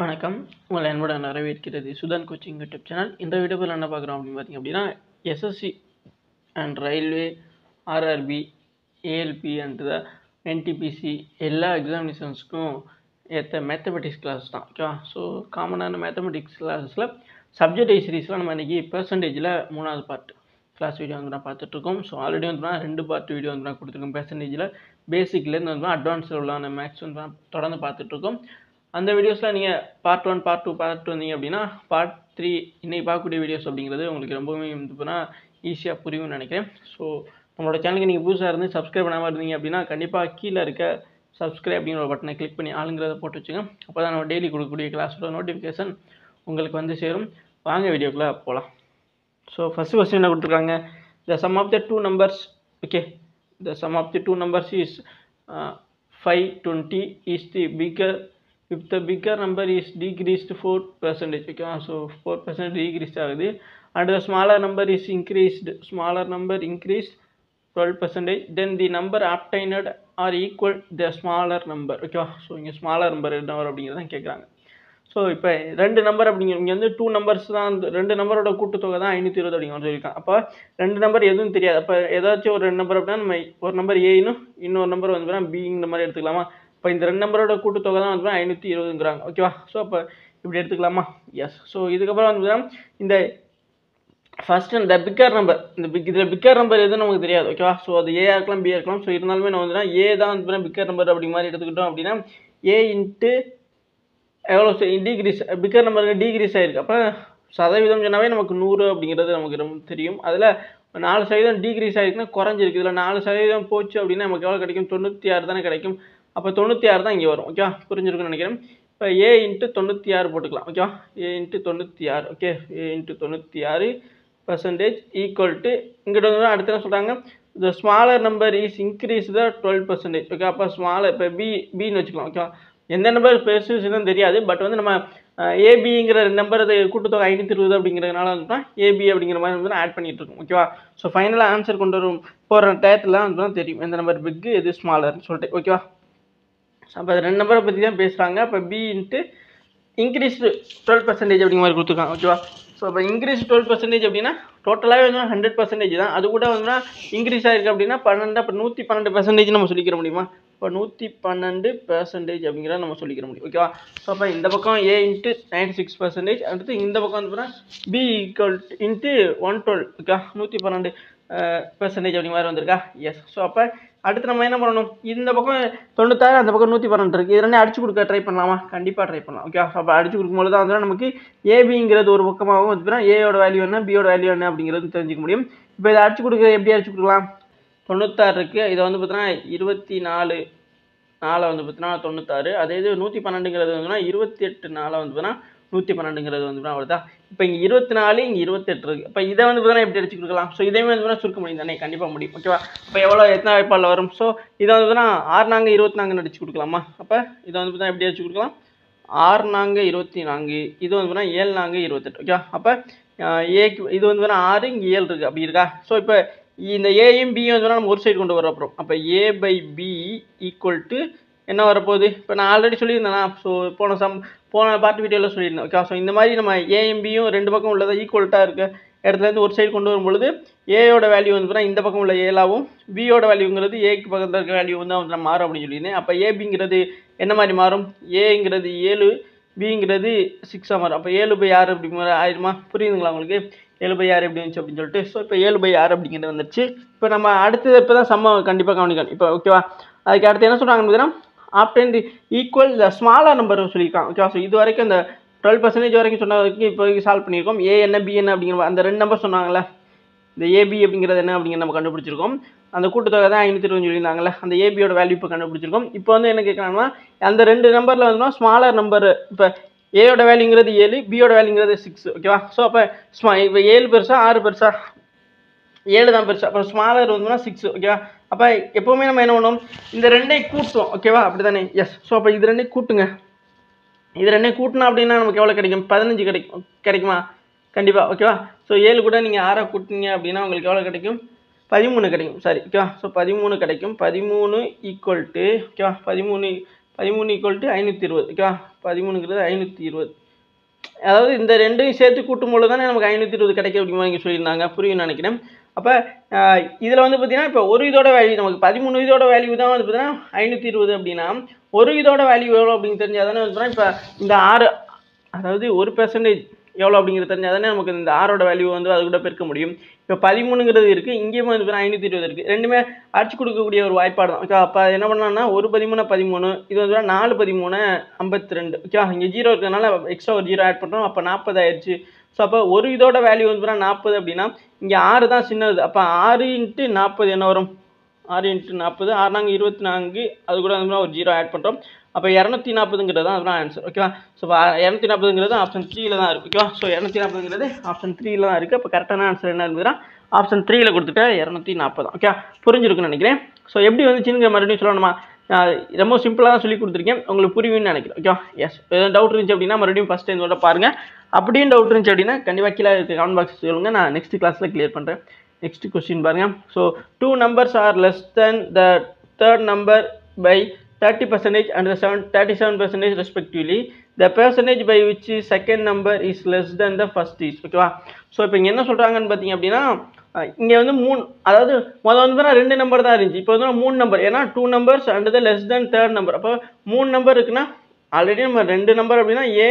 வணக்கம். உங்களை அன்புடன் நிறைவேற்கிறது சுதன் கோச்சிங் யூடியூப் சேனல் இந்த வீடியோவில் என்ன பார்க்குறோம் அப்படின்னு பார்த்தீங்க அப்படின்னா SSC and railway RRB ALP and the NTPC எல்லா எக்ஸாமினேஷன்ஸ்க்கும் ஏற்ற மேத்தமெட்டிக்ஸ் கிளாஸ் தான். ஓகேவா ஸோ காமனான மேத்தமெட்டிக்ஸ் கிளாஸில் சப்ஜெக்ட் ஐ நம்ம இன்றைக்கி பெர்சன்டேஜில் மூணாவது பார்ட் கிளாஸ் வீடியோ வந்து நான் பார்த்துட்ருக்கோம். ஸோ ஆல்ரெடி வந்து ரெண்டு பார்ட் வீடியோ வந்து நான் கொடுத்துருக்கோம் பெர்சன்டேஜில் பேசிக்லேருந்து வந்து அட்வான்ஸில் உள்ளான மேக்ஸ் வந்து தொடர்ந்து பார்த்துட்ருக்கோம். அந்த வீடியோஸில் நீங்கள் part one part two part வந்தீங்க அப்படின்னா பார்ட் த்ரீ இன்னைக்கு பார்க்கக்கூடிய வீடியோஸ் அப்படிங்கிறது உங்களுக்கு ரொம்பவே வந்து ஈஸியாக புரியும்னு நினைக்கிறேன். ஸோ நம்மளோட சேனலுக்கு நீங்கள் புதுசாக இருந்து சப்ஸ்கிரைப் பண்ணாமல் இருந்தீங்க அப்படின்னா கண்டிப்பாக கீழே இருக்க சப்ஸ்கிரைப் அப்படிங்கிற ஒரு பட்டனை கிளிக் பண்ணி ஆளுங்கிறத போட்டு வச்சுங்க. அப்போ தான் நம்ம டெய்லி கொடுக்கக்கூடிய கிளாஸோட நோட்டிஃபிகேஷன் உங்களுக்கு வந்து சேரும். வாங்க வீடியோக்குள்ளே போகலாம் ஸோ ஃபஸ்ட்டு கொஸ்டின் என்ன கொடுத்துருக்காங்க? The sum of the two numbers okay the sum of the two numbers is five twenty is the bigger if the bigger number is decreased 4 percentage. Okay so 4 percent decreased ஆகுது. And the smaller number is increased smaller number increase twelve percentage then the number obtained are equal the smaller number ஓகேவா so இங்கே smaller number என்ன வரும் அப்படிங்கிறத கேட்குறாங்க so இப்போ ரெண்டு number அப்படிங்கிற இங்கே வந்து டூ நம்பர்ஸ் தான் அந்த ரெண்டு நம்பரோட கூட்டுத்தொகை தான் ஐநூற்றி இருபது அப்படிங்கிற சொல்லியிருக்காங்க. அப்போ ரெண்டு நம்பர் எதுவும் தெரியாது. அப்போ ஏதாச்சும் ஒரு ரெண்டு நம்பர் அப்படின்னா நம்ம ஒரு நம்பர் ஏன்னு இன்னொரு நம்பர் வந்து பிங்கிற மாதிரி எடுத்துக்கலாமா? இப்போ இந்த ரெண்டு நம்பரோட கூட்டுத்தொகை தான் வந்து ஐநூற்றி இருபதுங்கிறாங்க. ஓகேவா ஸோ அப்போ இப்படி எடுத்துக்கலாமா? எஸ் ஸோ இதுக்கப்புறம் வந்து இந்த ஃபஸ்ட்டு இந்த பிக்கர் நம்பர் இந்த பிக் இதில் பிக்கர் நம்பர் எதுவும் நமக்கு தெரியாது. ஓகேவா ஸோ அது ஏஆ இருக்கலாம் பிஆ இருக்கலாம். ஸோ இருந்தாலுமே நம்ம வந்து ஏ தான் வந்து பிக்கர் நம்பர் அப்படி மாதிரி எடுத்துக்கிட்டோம் அப்படின்னா ஏ இன்ட்டு எவ்வளோ டிகிரிஸ் பிக்கர் நம்பருக்கு டிகிரிஸ் ஆகிருக்கு அப்போ சதவீதம் சொன்னாவே நமக்கு நூறு அப்படிங்கிறது நமக்கு ரொம்ப தெரியும். அதில் நாலு சதவீதம் டிகிரீஸ் ஆகிருக்குன்னா குறைஞ்சிருக்கு இதில் நாலு சதவீதம் போச்சு அப்படின்னா நமக்கு எவ்வளோ கிடைக்கும்? தொண்ணூற்றி ஆறு தானே கிடைக்கும். அப்போ தொண்ணூற்றி ஆறு தான் இங்கே வரும் ஓகேவா புரிஞ்சிருக்குன்னு நினைக்கிறேன். இப்போ ஏ இன்ட்டு தொண்ணூற்றி ஆறு போட்டுக்கலாம் ஓகேவா ஏ இன்ட்டு தொண்ணூற்றி ஆறு ஓகே ஏ இன்ட்டு தொண்ணூற்றி ஆறு பர்சன்டேஜ் ஈக்குவல் டு இங்கிட்ட வந்து அடுத்து என்ன சொல்கிறாங்க the smaller number is increase the twelve percentage okay அப்போ ஸ்மாலர் இப்போ பி பின்னு வச்சுக்கலாம் ஓகேவா எந்த நம்பர் பெருசுன்னு தெரியாது பட் வந்து நம்ம ஏபிங்கிற நம்பர் அது கூட்டுத்தொகை ஐநூற்றி இருபது அப்படிங்கிறதுனால வந்து ஏபி அப்படிங்கிற மாதிரி வந்து ஆட் பண்ணிகிட்டு இருக்கோம் ஓகேவா ஸோ ஃபைனலாக ஆன்சர் கொண்டு வரும் போகிற டயத்தில் வந்து தான் தெரியும் எந்த நம்பர் பிக்கு எது ஸ்மாலர்னு சொல்லிட்டு ஓகேவா அப்போ ரெண்டு நம்பரை பற்றி தான் பேசுகிறாங்க அப்போ B into increased twelve percentage அப்படிங்கிற மாதிரி கொடுத்துருக்காங்க ஓகேவா ஸோ அப்போ இன்க்ரீஸ் டுவெல் பர்சன்டேஜ் அப்படின்னா டோட்டலாகவே வந்து ஹண்ட்ரட் பர்சன்டேஜ் தான். அது கூட வந்து இன்க்ரீஸ் ஆகிருக்கு அப்படின்னா பன்னெண்டு அப்போ நூற்றி பன்னெண்டு பர்சன்டேஜ் நம்ம சொல்லிக்கிற முடியுமா? இப்போ நூற்றி பன்னெண்டு பர்சன்டேஜ் அப்படிங்கிறத நம்ம சொல்லிக்கிற முடியும் ஓகேவா ஸோ அப்போ இந்த பக்கம் A into ninety six percentage அடுத்து இந்த பக்கம் வந்து பார்த்தீங்கன்னா B equal into one twelve okay நூற்றி பன்னெண்டு பர்சன்டேஜ் அப்படிங்கிற மாதிரி வந்திருக்கா? எஸ் ஸோ அப்போ அடுத்து நம்ம என்ன பண்ணணும்? இந்த பக்கம் தொண்ணூத்தாறு அந்த பக்கம் நூற்றி பன்னெண்டு இருக்குது இதெல்லாம் அடிச்சு கொடுக்க ட்ரை பண்ணலாமா? கண்டிப்பாக ட்ரை பண்ணலாம். ஓகே அப்போ அடிச்சு கொடுக்கும்போது தான் வந்து நமக்கு ஏபிங்கிறது ஒரு பக்கமாகவும் வச்சுக்கிறோம் ஏயோட வேல்யூ என்ன? பியோட வேல்யூ என்ன அப்படிங்கிறது தெரிஞ்சிக்க முடியும். இப்போ இதை அடிச்சு கொடுக்க எப்படி அடிச்சு கொடுக்கலாம்? தொண்ணூத்தாறு இருக்குது இதை வந்து பார்த்தீங்கன்னா இருபத்தி நாலு நாலை வந்து பார்த்தீங்கன்னா தொண்ணூத்தாறு. அதே இது நூற்றி பன்னெண்டுங்கிறது வந்துன்னா இருபத்தி எட்டு நாளை வந்து பார்த்தீங்கன்னா நூற்றி பன்னெண்டுங்கிறது வந்து அவ்வளோதான் இப்போ இங்கே இருபத்தி நாலு இங்கே இருபத்தெட்டு இருக்குது இப்போ இதை வந்து பார்த்தீங்கன்னா எப்படி அடிச்சு கொடுக்கலாம்? ஸோ இதே வந்து சுருக்க முடியும் தானே? கண்டிப்பாக முடியும். ஓகேவா இப்போ எவ்வளோ எத்தனை வாய்ப்பாளில் வரும்? ஸோ இதை வந்து பார்த்தீங்கன்னா ஆறு நாங்கள் இருபத்தி நாங்கன்னு அடிச்சு கொடுக்கலாமா? அப்போ இதை வந்து பார்த்தீங்கன்னா எப்படி அடிச்சு கொடுக்கலாம்? ஆறு நான்கு இருபத்தி நான்கு. இது வந்து பார்த்தீங்கன்னா ஏழு நான்கு இருபத்தெட்டு ஓகே அப்போ ஏக்கு இது வந்து பார்த்தீங்கன்னா ஆறு இங்கே ஏழு இருக்குது அப்படி இருக்கா? ஸோ இப்போ இந்த ஏயும் பியும் வந்து நம்ம ஒரு சைடு கொண்டு வர அப்புறம் அப்போ A by B equal to என்ன வரப்போகுது? இப்போ நான் ஆல்ரெடி சொல்லியிருந்தேனா? ஸோ போன சம் போன பார்ட் வீடியோவில் சொல்லியிருந்தோம். ஓகே ஸோ இந்த மாதிரி நம்ம ஏஎம்பியும் ரெண்டு பக்கம் உள்ளதை ஈக்குவல்ட்டாக இருக்க இடத்துலேருந்து ஒரு சைடு கொண்டு வரும்பொழுது ஏயோட வேல்யூ வந்து இந்த பக்கம் உள்ள ஏலாவும் பியோட வேல்யூங்கிறது ஏக்கு பக்கத்தில் இருக்க வேல்யூ வந்து வந்து மாறும் அப்படின்னு சொல்லியிருந்தேன். அப்போ ஏபிங்கிறது என்ன மாதிரி மாறும்? ஏங்கிறது ஏழு பிங்கிறது சிக்ஸாக மாறும். அப்போ ஏழு பை ஆறு அப்படி ஆயிரமா? புரியுதுங்களா உங்களுக்கு? ஏழு பை ஆறு எப்படி இருந்துச்சு அப்படின்னு சொல்லிட்டு ஸோ இப்போ ஏழு பை ஆறு அப்படிங்கிறது வந்துருச்சு. இப்போ நம்ம அடுத்தது இப்போ தான் சம்ம. கண்டிப்பாக கவனிக்கணும். இப்போ ஓகேவா அதுக்கு அடுத்து என்ன சொல்கிறாங்கன்னு பார்த்தீங்கன்னா obtain the equal the smaller number சொல்லியிருக்கான். ஓகேவா ஸோ இது வரைக்கும் இந்த டுவெல் பர்சன்டேஜ் வரைக்கும் சொன்ன வரைக்கும் இப்போதைக்கு சால்வ் பண்ணியிருக்கோம். ஏ என்ன பி என்ன அப்படிங்கிற அந்த ரெண்டு நம்பர் சொன்னாங்களே இந்த ஏபி அப்படிங்கிறது என்ன அப்படிங்கிற நம்ம கண்டுபிடிச்சிருக்கோம். அந்த கூட்டத்தொகை தான் ஐநூற்றி இருபது சொல்லியிருந்தாங்களே அந்த ஏபியோட வேல்யூ இப்போ கண்டுபிடிச்சிருக்கோம். இப்போ வந்து என்ன கேட்குறாங்கன்னா அந்த ரெண்டு நம்பரில் வந்து ஸ்மாலர் நம்பர் இப்போ ஏயோட வேல்யூங்கிறது ஏழு பியோட வேல்யூங்கிறது சிக்ஸ் ஓகேவா ஸோ அப்போ ஸ்மா இப்போ ஏழு பெருசா ஆறு பெருசா ஏழு தான் பெருசா. அப்புறம் ஸ்மாலர் வந்துன்னா சிக்ஸ் ஓகேவா அப்போ எப்போவுமே நம்ம என்ன பண்ணுவோம்? இந்த ரெண்டையும் கூட்டுவோம். ஓகேவா அப்படி தானே எஸ் ஸோ அப்போ இது ரெண்டையும் கூட்டுங்க. இது ரெண்டையும் கூட்டினா அப்படின்னா நமக்கு எவ்வளோ கிடைக்கும்? பதினஞ்சு கிடைக்கும்? கிடைக்குமா கண்டிப்பாக ஓகேவா ஸோ ஏழு கூட நீங்கள் ஆறாக கூட்டினீங்க அப்படின்னா உங்களுக்கு எவ்வளோ கிடைக்கும்? பதிமூணு கிடைக்கும். சாரி ஓகேவா ஸோ பதிமூணு கிடைக்கும். பதிமூணு ஈக்குவல் டு ஓகேவா பதிமூணு பதிமூணு ஈக்குவல் டு ஐநூற்றி இருபது. ஓகேவா பதிமூணுங்கிறது ஐநூற்றி இருபது. அதாவது இந்த ரெண்டையும் சேர்த்து கூட்டும்போது தானே நமக்கு ஐநூற்றி இருபது கிடைக்க அப்படிமா நீங்கள் சொல்லியிருந்தாங்க. புரியும் நினைக்கிறேன். அப்போ இதில் வந்து பார்த்தீங்கன்னா இப்போ ஒரு இதோட வேல்யூ நமக்கு பதிமூணு இதோட வேல்யூ தான் வந்து பார்த்தீங்கன்னா ஐநூற்றி இருபது அப்படின்னா ஒரு இதோட வேல்யூ எவ்வளோ அப்படின்னு தெரிஞ்சால் தானே வந்து இப்போ இந்த ஆறு அதாவது ஒரு பெர்சன்டேஜ் எவ்வளோ அப்படிங்கிறது தெரிஞ்சால் தானே நமக்கு இந்த ஆறோட வேல்யூ வந்து அது கூட பெருக்க முடியும். இப்போ பதிமூணுங்கிறது இருக்குது இங்கேயும் வந்து பார்த்தீங்கன்னா ஐநூற்றி இருபது இருக்குது ரெண்டுமே அடிச்சு கொடுக்கக்கூடிய ஒரு வாய்ப்பாடு தான். ஓகே அப்போ என்ன பண்ணலாம்னா ஒரு பதிமூணு பதிமூணு இது வந்து நாலு பதிமூணு ஐம்பத்தி ரெண்டு. ஓகே இங்கே ஜீரோ இருக்கிறதுனால எக்ஸ்ட்ரா ஒரு ஜீரோ ஆட் பண்ணுறோம் அப்போ நாற்பது ஆயிடுச்சு. ஸோ அப்போ ஒரு இதோட வேல்யூ வந்து நாற்பது அப்படின்னா இங்கே ஆறு தான் சின்னது. அப்போ ஆறு இன்ட்டு நாற்பது என்ன வரும்? ஆறு இன்ட்டு நாற்பது ஆறு நாங்கள் இருபத்தி நான்கு அது கூட வந்து ஒரு ஜீரோ ஆட் பண்ணுறோம் அப்போ இரநூத்தி நாற்பதுங்கிறது தான் அதுதான் ஆன்சர் ஓகேவா ஸோ இரநூத்தி நாற்பதுங்கிறது ஆப்ஷன் த்ரீயில் தான் இருக்குது ஓகேவா ஸோ இரநூத்தி நாற்பதுங்கிறது ஆப்ஷன் த்ரீயில் தான் இருக்குது அப்போ கரெக்டான ஆன்சர் என்ன இருந்ததுன்னா ஆப்ஷன் த்ரீயில் கொடுத்துட்டு இரநூத்தி நாற்பது ஓகே புரிஞ்சிருக்குன்னு நினைக்கிறேன். ஸோ எப்படி வந்துச்சுங்கிற மறுபடியும் சொல்லணுமா? நான் ரொம்ப சிம்பிளாக தான் சொல்லி கொடுத்துருக்கேன். உங்களுக்கு புரியும்னு நினைக்கிறேன். ஓகேவா எஸ் எதாவது டவுட் இருந்துச்சு அப்படின்னா மறுபடியும் ஃபஸ்ட் டைம் பாருங்கள் அப்படியும் டவுட் இருந்துச்சு அப்படின்னா கண்டிப்பாக கீழே இருக்க கமெண்ட் பாக்ஸ் சொல்லுங்கள் நான் நெக்ஸ்ட் கிளாஸில் கிளியர் பண்ணுறேன் நெக்ஸ்ட் கொஸ்டின் பாருங்க. So two numbers are less than the third number by thirty percentage and seven thirty seven percentage respectively the percentage by which second number is less than the first is ஓகேவா so இப்போ இங்கே என்ன சொல்கிறாங்கன்னு பார்த்தீங்க அப்படின்னா இங்கே வந்து மூணு அதாவது முதல் வந்து ரெண்டு நம்பர் தான் இருந்துச்சு. இப்போ வந்து மூணு நம்பர் ஏன்னா two numbers and the less than third number அப்போ மூணு நம்பர் இருக்குன்னா ஆல்ரெடி நம்ம ரெண்டு நம்பர் அப்படின்னா ஏ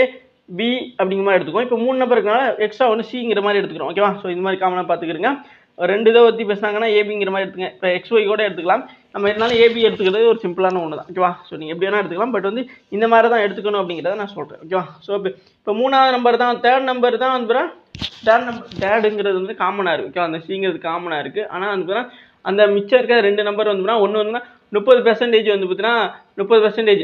பி அப்படிங்கிற மாதிரி எடுத்துக்கோம் இப்போ மூணு நம்பர் இருக்கனால எக்ஸ்ட்ரா ஒன்று சிங்கிற மாதிரி எடுத்துக்கிறோம் ஓகேவா ஸோ இந்த மாதிரி காமனாக பார்த்துக்கிறங்க ரெண்டு இதை பற்றி பேசுனாங்கன்னா ஏபிங்கிற மாதிரி எடுத்துங்க. இப்போ எக்ஸ் ஒய் கூட எடுத்துக்கலாம். நம்ம இருந்தாலும் ஏபி எடுத்துக்கிறது ஒரு சிம்பிளான ஒன்று தான் ஓகேவா ஸோ நீங்கள் எப்படி வேணால் எடுத்துக்கலாம். பட் வந்து இந்த மாதிரி தான் எடுத்துக்கணும் அப்படிங்கிறத நான் சொல்கிறேன் ஓகேவா ஸோ இப்போ இப்போ மூணாவது நம்பர் தான் தேர்ட் நம்பர் தான் வந்து தேர்ட் நம்பர் தேர்டுங்கிறது வந்து காமனாக இருக்குது ஓகேவா அந்த சிங்கிறது காமனாக இருக்குது ஆனால் வந்து பார்த்தீங்கன்னா அந்த மிச்சம் இருக்க ரெண்டு நம்பர் வந்து பார்த்தீங்கன்னா ஒன்று வந்து முப்பது பெர்சன்டேஜ் வந்து பார்த்தீங்கன்னா முப்பது பெர்சன்டேஜ்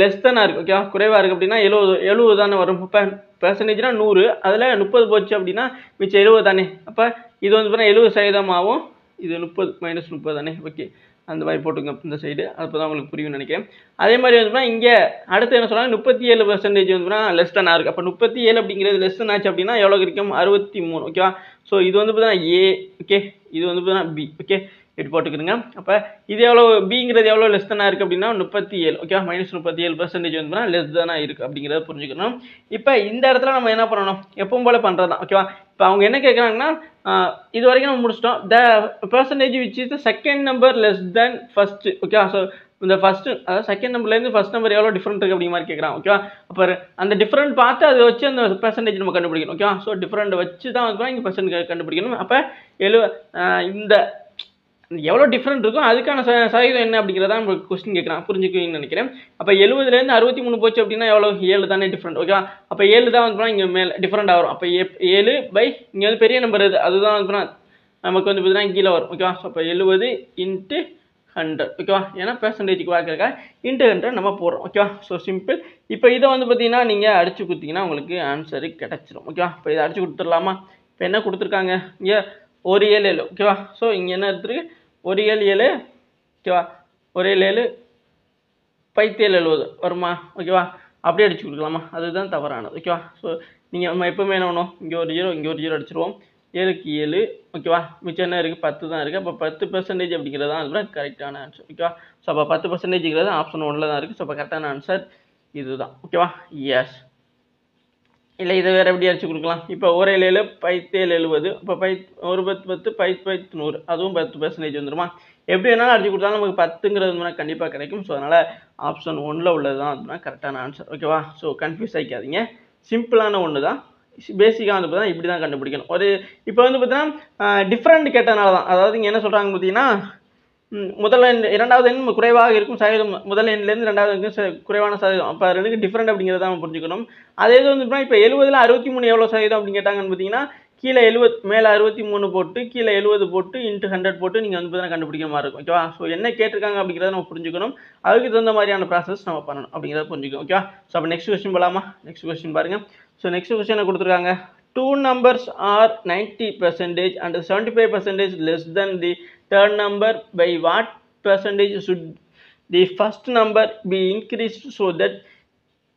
லெஸ் தானே இருக்குது ஓகேவா குறைவாக இருக்குது அப்படின்னா எழுபது எழுபது தானே வரும். இப்போ பெர்சன்டேஜ்னா நூறு அதில் முப்பது போச்சு அப்படின்னா மிச்சம் எழுபது தானே. அப்போ இது வந்து பார்த்தீங்கன்னா எழுபது சதவீதமாகவும் இது முப்பது மைனஸ் முப்பது தானே. ஓகே அந்த மாதிரி போட்டுங்க இந்த சைடு அப்போ தான் உங்களுக்கு புரியும்னு நினைக்கிறேன். அதே மாதிரி வந்து இங்கே அடுத்து என்ன சொல்கிறாங்க முப்பத்தி ஏழு பர்சன்டேஜ் வந்து லெஸ் தானாக இருக்குது அப்போ முப்பத்தி ஏழு அப்படிங்கிறது லெஸ் தான் ஆச்சு அப்படின்னா எவ்வளோ கிடைக்கும்? அறுபத்தி மூணு ஓகேவா ஸோ இது வந்து பார்த்தீங்கன்னா ஏ ஓகே இது வந்து பார்த்தீங்கன்னா பி ஓகே இப்படி போட்டுக்கிறங்க அப்போ இது எவ்வளோ பிங்கிறது எவ்வளோ லெஸ் தானாக இருக்குது அப்படின்னா முப்பத்தி ஏழு ஓகே மைனஸ் முப்பத்தி ஏழு பர்சன்டேஜ் வந்து லெஸ் தானாக இருக்குது அப்படிங்கிறத புரிஞ்சுக்கணும். இப்போ இந்த இடத்துல நம்ம என்ன பண்ணணும்? எப்பவும் போல் பண்ணுறது தான் ஓகேவா இப்போ அவங்க என்ன கேட்குறாங்கன்னா இது வரைக்கும் நம்ம முடிச்சிட்டோம். The percentage which is the second number less than first okay so இந்த ஃபஸ்ட்டு அதாவது செகண்ட் நம்பர்லேருந்து ஃபஸ்ட் நம்பர் எவ்வளோ டிஃப்ரெண்ட் இருக்குது அப்படிங்க மாதிரி கேட்குறான் ஓகேவா அப்போ அந்த டிஃப்ரெண்ட் பார்த்து அதை வச்சு அந்த பர்சன்டேஜ் நம்ம கண்டுபிடிக்கணும் ஓகேவா ஸோ டிஃப்ரெண்ட் வச்சு தான் வந்து இங்கே பர்சன்ட் கண்டுபிடிக்கணும். அப்போ எழுவ இந்த எவ்வளோ டிஃப்ரெண்ட் இருக்கும் அதுக்கான ச சதவீதம் என்ன அப்படிங்கிறதா நம்ம கொஸ்டின் கேட்குறான். புரிஞ்சுக்குவீங்கன்னு நினைக்கிறேன். அப்போ எழுபதுலேருந்து அறுபத்தி மூணு போச்சு அப்படின்னா எவ்வளோ ஏழு தானே டிஃப்ரெண்ட் ஓகேவா அப்போ ஏழு தான் வந்து இங்கே மேலே டிஃப்ரெண்ட் வரும் அப்போ ஏழு பை இங்கே வந்து பெரிய நம்பர் இது. அதுதான் வந்து நமக்கு வந்து பார்த்தீங்கன்னா கீழே வரும் ஓகேவா ஸோ அப்போ எழுபது இன்ட்டு ஹண்ட்ரட் ஓகேவா ஏன்னா பெர்சன்டேஜுக்கு பார்க்குறக்கா இன்ட்டு ஹண்ட்ரட் நம்ம போடுறோம் ஓகேவா ஸோ சிம்பிள் இப்போ இதை வந்து பார்த்தீங்கன்னா நீங்கள் அடிச்சு கொடுத்தீங்கன்னா உங்களுக்கு ஆன்சரு கிடச்சிரும் ஓகேவா இப்போ இதை அடிச்சு கொடுத்துடலாமா? இப்போ என்ன கொடுத்துருக்காங்க? இங்கே ஒரு ஏழு ஏழு ஓகேவா ஸோ இங்கே என்ன எடுத்துருக்கு? ஒரு ஏழு ஏழு ஓகேவா ஒரு ஏழு ஏழு பைத்தேழு எழுபது வருமா? ஓகேவா அப்படியே அடிச்சு கொடுக்கலாமா? அதுதான் தவறானது ஓகேவா ஸோ நீங்கள் நம்ம எப்போவுமே என்ன பண்ணணும் இங்கே ஒரு ஜீரோ இங்கே ஒரு ஜீரோ அடிச்சிருவோம். ஏழுக்கு ஏழு ஓகேவா மிச்சம் என்ன இருக்குது பத்து தான் இருக்குது அப்போ பத்து பர்சன்டேஜ் அப்படிங்கிறது? தான் அதுக்கு கரெக்டான ஆன்சர் ஓகேவா ஸோ அப்போ பத்து பர்சன்டேஜ்ங்கிறது ஆப்ஷன் ஒன்றில் தான் இருக்குது ஸோ அப்போ கரெக்டான ஆன்சர் இதுதான் ஓகேவா எஸ் இல்லை இதை வேறு எப்படி அடித்து கொடுக்கலாம்? இப்போ ஒரு ஏழு பைத்தேழு எழுபது இப்போ பை ஒரு பத்து பத்து பை பத்து நூறு. அதுவும் பத்து பர்சன்டேஜ் வந்துருமா? எப்படி வேணாலும் அடிச்சு கொடுத்தாலும் நமக்கு பத்துங்கிறது வந்து கண்டிப்பாக கிடைக்கும். ஸோ அதனால் ஆப்ஷன் ஒன்றில் உள்ளது தான் அதுனா கரெக்டான ஆன்சர் ஓகேவா ஸோ கன்ஃபியூஸ் ஆகிக்காதீங்க சிம்பிளான ஒன்று தான் பேசிக்காக வந்து பார்த்தா இப்படி தான் கண்டுபிடிக்கணும். ஒரு இப்போ வந்து பார்த்தீங்கன்னா டிஃப்ரெண்ட் கேட்டனால தான் அதாவது இங்கே என்ன சொல்கிறாங்க பார்த்தீங்கன்னா முதல் எண் இரண்டாவது எண் குறைவாக இருக்கும் சதவீதம் முதல் எண்ணிலேருந்து ரெண்டாவது எண்ணுக்கு குறைவான சதவீதம். அப்போ ரெண்டுக்கு டிஃப்ரெண்ட் அப்படிங்கிறத நம்ம புரிஞ்சுக்கணும். அதே இது வந்து இப்போ எழுபதில் அறுபத்தி மூணு எவ்வளோ சதவீதம் அப்படின்னு கேட்டாங்கன்னு பார்த்தீங்கன்னா கீழே எழுபத் மேலே அறுபத்தி மூணு போட்டு கீழே எழுபது போட்டு இன்ட்டு ஹண்ட்ரட் போட்டு நீங்கள் வந்து பார்த்தீங்கன்னா கண்டுபிடிக்க மாதிரி இருக்கும் ஓகேவா ஸோ என்ன கேட்டிருக்காங்க அப்படிங்கிறத நம்ம புரிஞ்சுக்கணும். அதுக்கு தகுந்த மாதிரியான ப்ராசஸ் நம்ம பண்ணணும் அப்படிங்கிறத புரிஞ்சுக்கணும் ஓகேவா ஸோ அப்போ நெக்ஸ்ட் கொஸ்டின் போகலாமா நெக்ஸ்ட் கொஸ்டின் பாருங்கள் ஸோ நெக்ஸ்ட் கொஸ்டின் கொடுத்துருக்காங்க? Two numbers are ninety percentage and seventy five percentage less than the number by what percentage should the first number be increased so that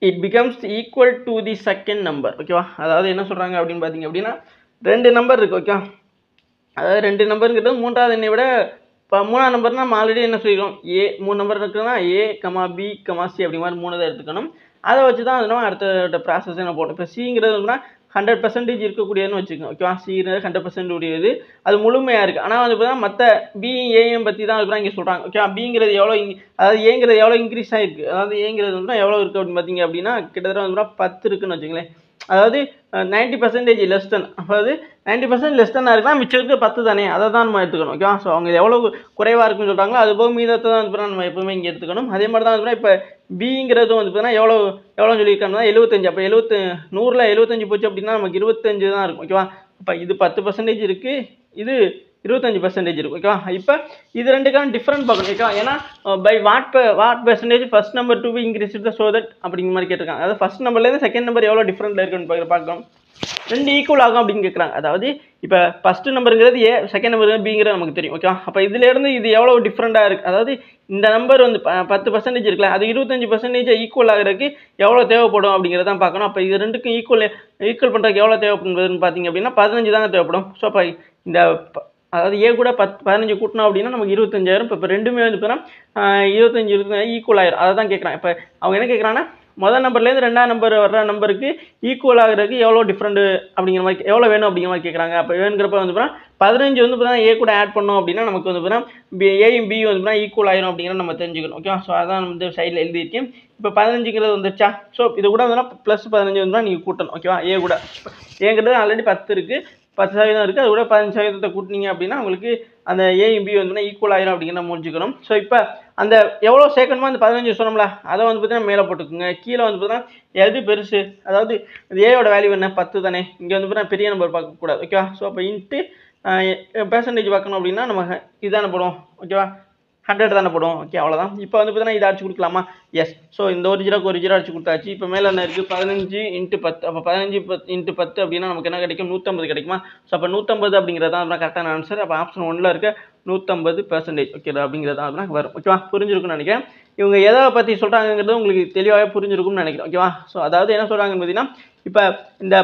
it becomes equal to the second number ஓகேவா அதாவது என்ன சொல்கிறாங்க அப்படின்னு பார்த்தீங்க அப்படின்னா ரெண்டு number இருக்குது ஓகேவா அதாவது ரெண்டு நம்பருங்கிறது மூன்றாவது எண்ணை விட இப்போ மூணாவது நம்பர்னா நம்ம ஆல்ரெடி என்ன சொல்லிக்கிறோம் ஏ மூணு நம்பர் இருக்குன்னா A comma B comma C அப்படி மாதிரி மூணு தான் எடுத்துக்கணும். அதை வச்சு தான் வந்து நம்ம அடுத்த ப்ராசஸ் என்ன போட்டோம் இப்போ சிங்கிறது ஹண்ட்ரட் பர்சன்டேஜ் இருக்கக்கூடியதுன்னு வச்சுக்கோங்க ஓகேவா சிங்கிறது ஹண்ட்ரட் பர்சன்ட் உடையது. அது முழுமையாக இருக்குது ஆனால் வந்து பார்த்தீங்கன்னா மற்ற பி ஏஎம் பற்றி தான் வந்து இங்கே சொல்கிறாங்க ஓகேவா பிங்கிறது எவ்வளோ இங்க- அதாவது ஏங்கிறது எவ்வளோ இன்க்ரீஸ் ஆகிருக்கு அதாவது ஏங்கிறது வந்து எவ்வளோ இருக்குது அப்படின்னு பார்த்தீங்க அப்படின்னா கிட்டத்தட்ட வந்து பத்து இருக்குன்னு வச்சுங்களேன் அதாவது நைன்ட்டி பர்சன்டேஜ் லெஸ் தென் அதாவது நைன்ட்டி பர்சன்ட் லெஸ் தென்னாக இருக்கலாம் மிச்சம் இருக்குது பத்து தானே? அதை தான் நம்ம எடுத்துக்கணும் ஓகேவா ஸோ அவங்க இது எவ்வளோ குறைவாக இருக்குன்னு சொல்கிறாங்களோ அது போக மீதத்தை தான் வந்து நம்ம எப்போவுமே இங்கே எடுத்துக்கணும். அதே மாதிரி தான் வந்து இப்போ பிங்கிறது வந்து பார்த்தீங்கன்னா எவ்வளோ எவ்வளோ சொல்லியிருக்காங்கன்னா எழுபத்தஞ்சு அப்போ எழுபத்து நூறில் எழுபத்தஞ்சு போச்சு அப்படின்னா நமக்கு இருபத்தஞ்சு தான் இருக்கும் ஓகேவா இப்போ இது பத்து பர்சன்டேஜ் இருக்குது இது இருபத்தஞ்சு பர்சன்டேஜ் இருக்கும் ஓகேவா இப்போ இது ரெண்டுக்கான டிஃப்ரெண்ட் பார்க்கணும் ஓகேவா ஏன்னா by what what percentage first number to be increase the so that அப்படிங்கிற மாதிரி கேட்டிருக்காங்க. அதாவது ஃபஸ்ட் நம்பர்லேருந்து செகண்ட் நம்பர் எவ்வளோ டிஃப்ரெண்ட்டில் இருக்குன்னு பார்க்க- பார்க்கணும் ரெண்டு ஈக்குவல் ஆகும் அப்படின்னு கேட்குறாங்க. அதாவது இப்போ ஃபஸ்ட்டு நம்பருங்கிறது ஏ செகண்ட் நம்பருங்கிறது பிங்கிறது நமக்கு தெரியும் ஓகேவா அப்போ இதுலேருந்து இது எவ்வளோ டிஃப்ரெண்ட்டாக இருக்குது அதாவது இந்த நம்பர் வந்து ப- பத்து பர்சன்டேஜ் இருக்குல்ல அது இருபத்தஞ்சு பர்சன்டேஜ் ஈக்குவல் ஆகிறதுக்கு எவ்வளோ தேவைப்படும் அப்படிங்கிறத தான் பார்க்கணும். அப்போ இது ரெண்டுக்கும் ஈக்குவல் ஈக்குவல் பண்ணுறதுக்கு எவ்வளோ தேவைப்படுதுன்னு பார்த்தீங்க அப்படின்னா பதினஞ்சு தாங்க தேவைப்படும். ஸோ அப்போ இந்த ப- அதாவது ஏ கூட பத் பதினஞ்சு கூட்டினோம் அப்படின்னா நமக்கு இருபத்தஞ்சாயிரம். இப்போ இப்போ ரெண்டுமே வந்து பார்த்தீங்கன்னா இருபத்தஞ்சி இருபத்தஞ்சாயிரம் ஈக்குவல் ஆயிரும். அதை தான் கேட்குறான் இப்போ அவங்க என்ன கேட்குறாங்கன்னா முதல் நம்பர்லேருந்து ரெண்டாம் நம்பர் வர்ற நம்பருக்கு ஈக்குவல் ஆகிறதுக்கு எவ்வளோ டிஃப்ரெண்ட் அப்படிங்கிற மாதிரி எவ்வளோ வேணும் அப்படிங்கிற மாதிரி கேட்குறாங்க அப்போ வேணுங்கிறப்ப வந்து பார்த்தீங்கன்னா பதினஞ்சு வந்து பார்த்தீங்கன்னா ஏ கூட ஆட் பண்ணோம் அப்படின்னா நமக்கு வந்து பார்த்தீங்கன்னா பி ஏயும் பி வந்து பார்த்தீங்கன்னா ஈக்குவல் ஆயிரும் அப்படிங்கிறத நம்ம தெரிஞ்சுக்கணும். ஓகேவா ஸோ அதான் வந்து சைடில் எழுதியிருக்கேன். இப்போ பதினஞ்சுங்கிறது வந்துச்சா ஸோ இது கூட வந்து ப்ளஸ் பதினஞ்சு வந்து நீங்கள் கூட்டணும். ஓகேவா ஏ கூட. ஏங்கிறது ஆல்ரெடி பத்து இருக்குது பத்து சதவீதம் இருக்குது அது கூட பதினஞ்சு சதவீதத்தை கூட்டினீங்க அப்படின்னா உங்களுக்கு அந்த ஏயும் பி வந்து ஈக்குவல் ஆயிரும் அப்படிங்கிற முடிஞ்சுக்கணும். ஸோ இப்போ அந்த எவ்வளோ சேர்க்கணுமோ அந்த பதினஞ்சு சொன்னோம்ல அதை வந்து பார்த்தீங்கன்னா மேலே போட்டுக்குங்க. கீழே வந்து பார்த்தீங்கன்னா எது பெருசு. அதாவது ஏயோட வேல்யூ என்ன? பத்து தானே. இங்கே வந்து பார்த்தீங்கன்னா பெரிய நம்பர் பார்க்கக்கூடாது. ஓகேவா ஸோ அப்போ இன்ட்டு பெர்சன்டேஜ் பார்க்கணும் அப்படின்னா நம்ம இதுதானே போடுவோம். ஓகேவா ஹண்ட்ரட் தானே போடும் ஓகே அவ்வளோதான் இப்போ வந்து பார்த்தீங்கன்னா இதை அடிச்சு கொடுக்கலாமா? எஸ் ஸோ இந்த ஒரு ஜீரோக்கு ஒரு ஜீரோ அடிச்சு கொடுத்தாச்சு. இப்போ மேலே என்ன இருக்குது பதினஞ்சு இன்ட்டு பத்து. அப்போ பதினஞ்சு பத்து இன்ட்டு பத்து அப்படின்னா நமக்கு என்ன கிடைக்கும்? நூற்றம்பது கிடைக்குமா? ஸோ அப்போ நூற்றம்பது அப்படிங்கிறது தான் கரெக்டான ஆன்சர் அப்போ ஆப்ஷன் ஒன்றில் இருக்க நூற்றம்பது பெர்சன்டேஜ் ஓகே அப்படிங்கிறது தான் வரும். ஓகேவா புரிஞ்சிருக்கும்னு நினைக்கிறேன். இவங்க எதை பற்றி சொல்கிறாங்கிறது உங்களுக்கு தெளிவாகவே புரிஞ்சிருக்கும்னு நினைக்கிறேன். ஓகேவா ஸோ அதாவது என்ன சொல்கிறாங்கன்னு பார்த்தீங்கன்னா இப்போ இந்த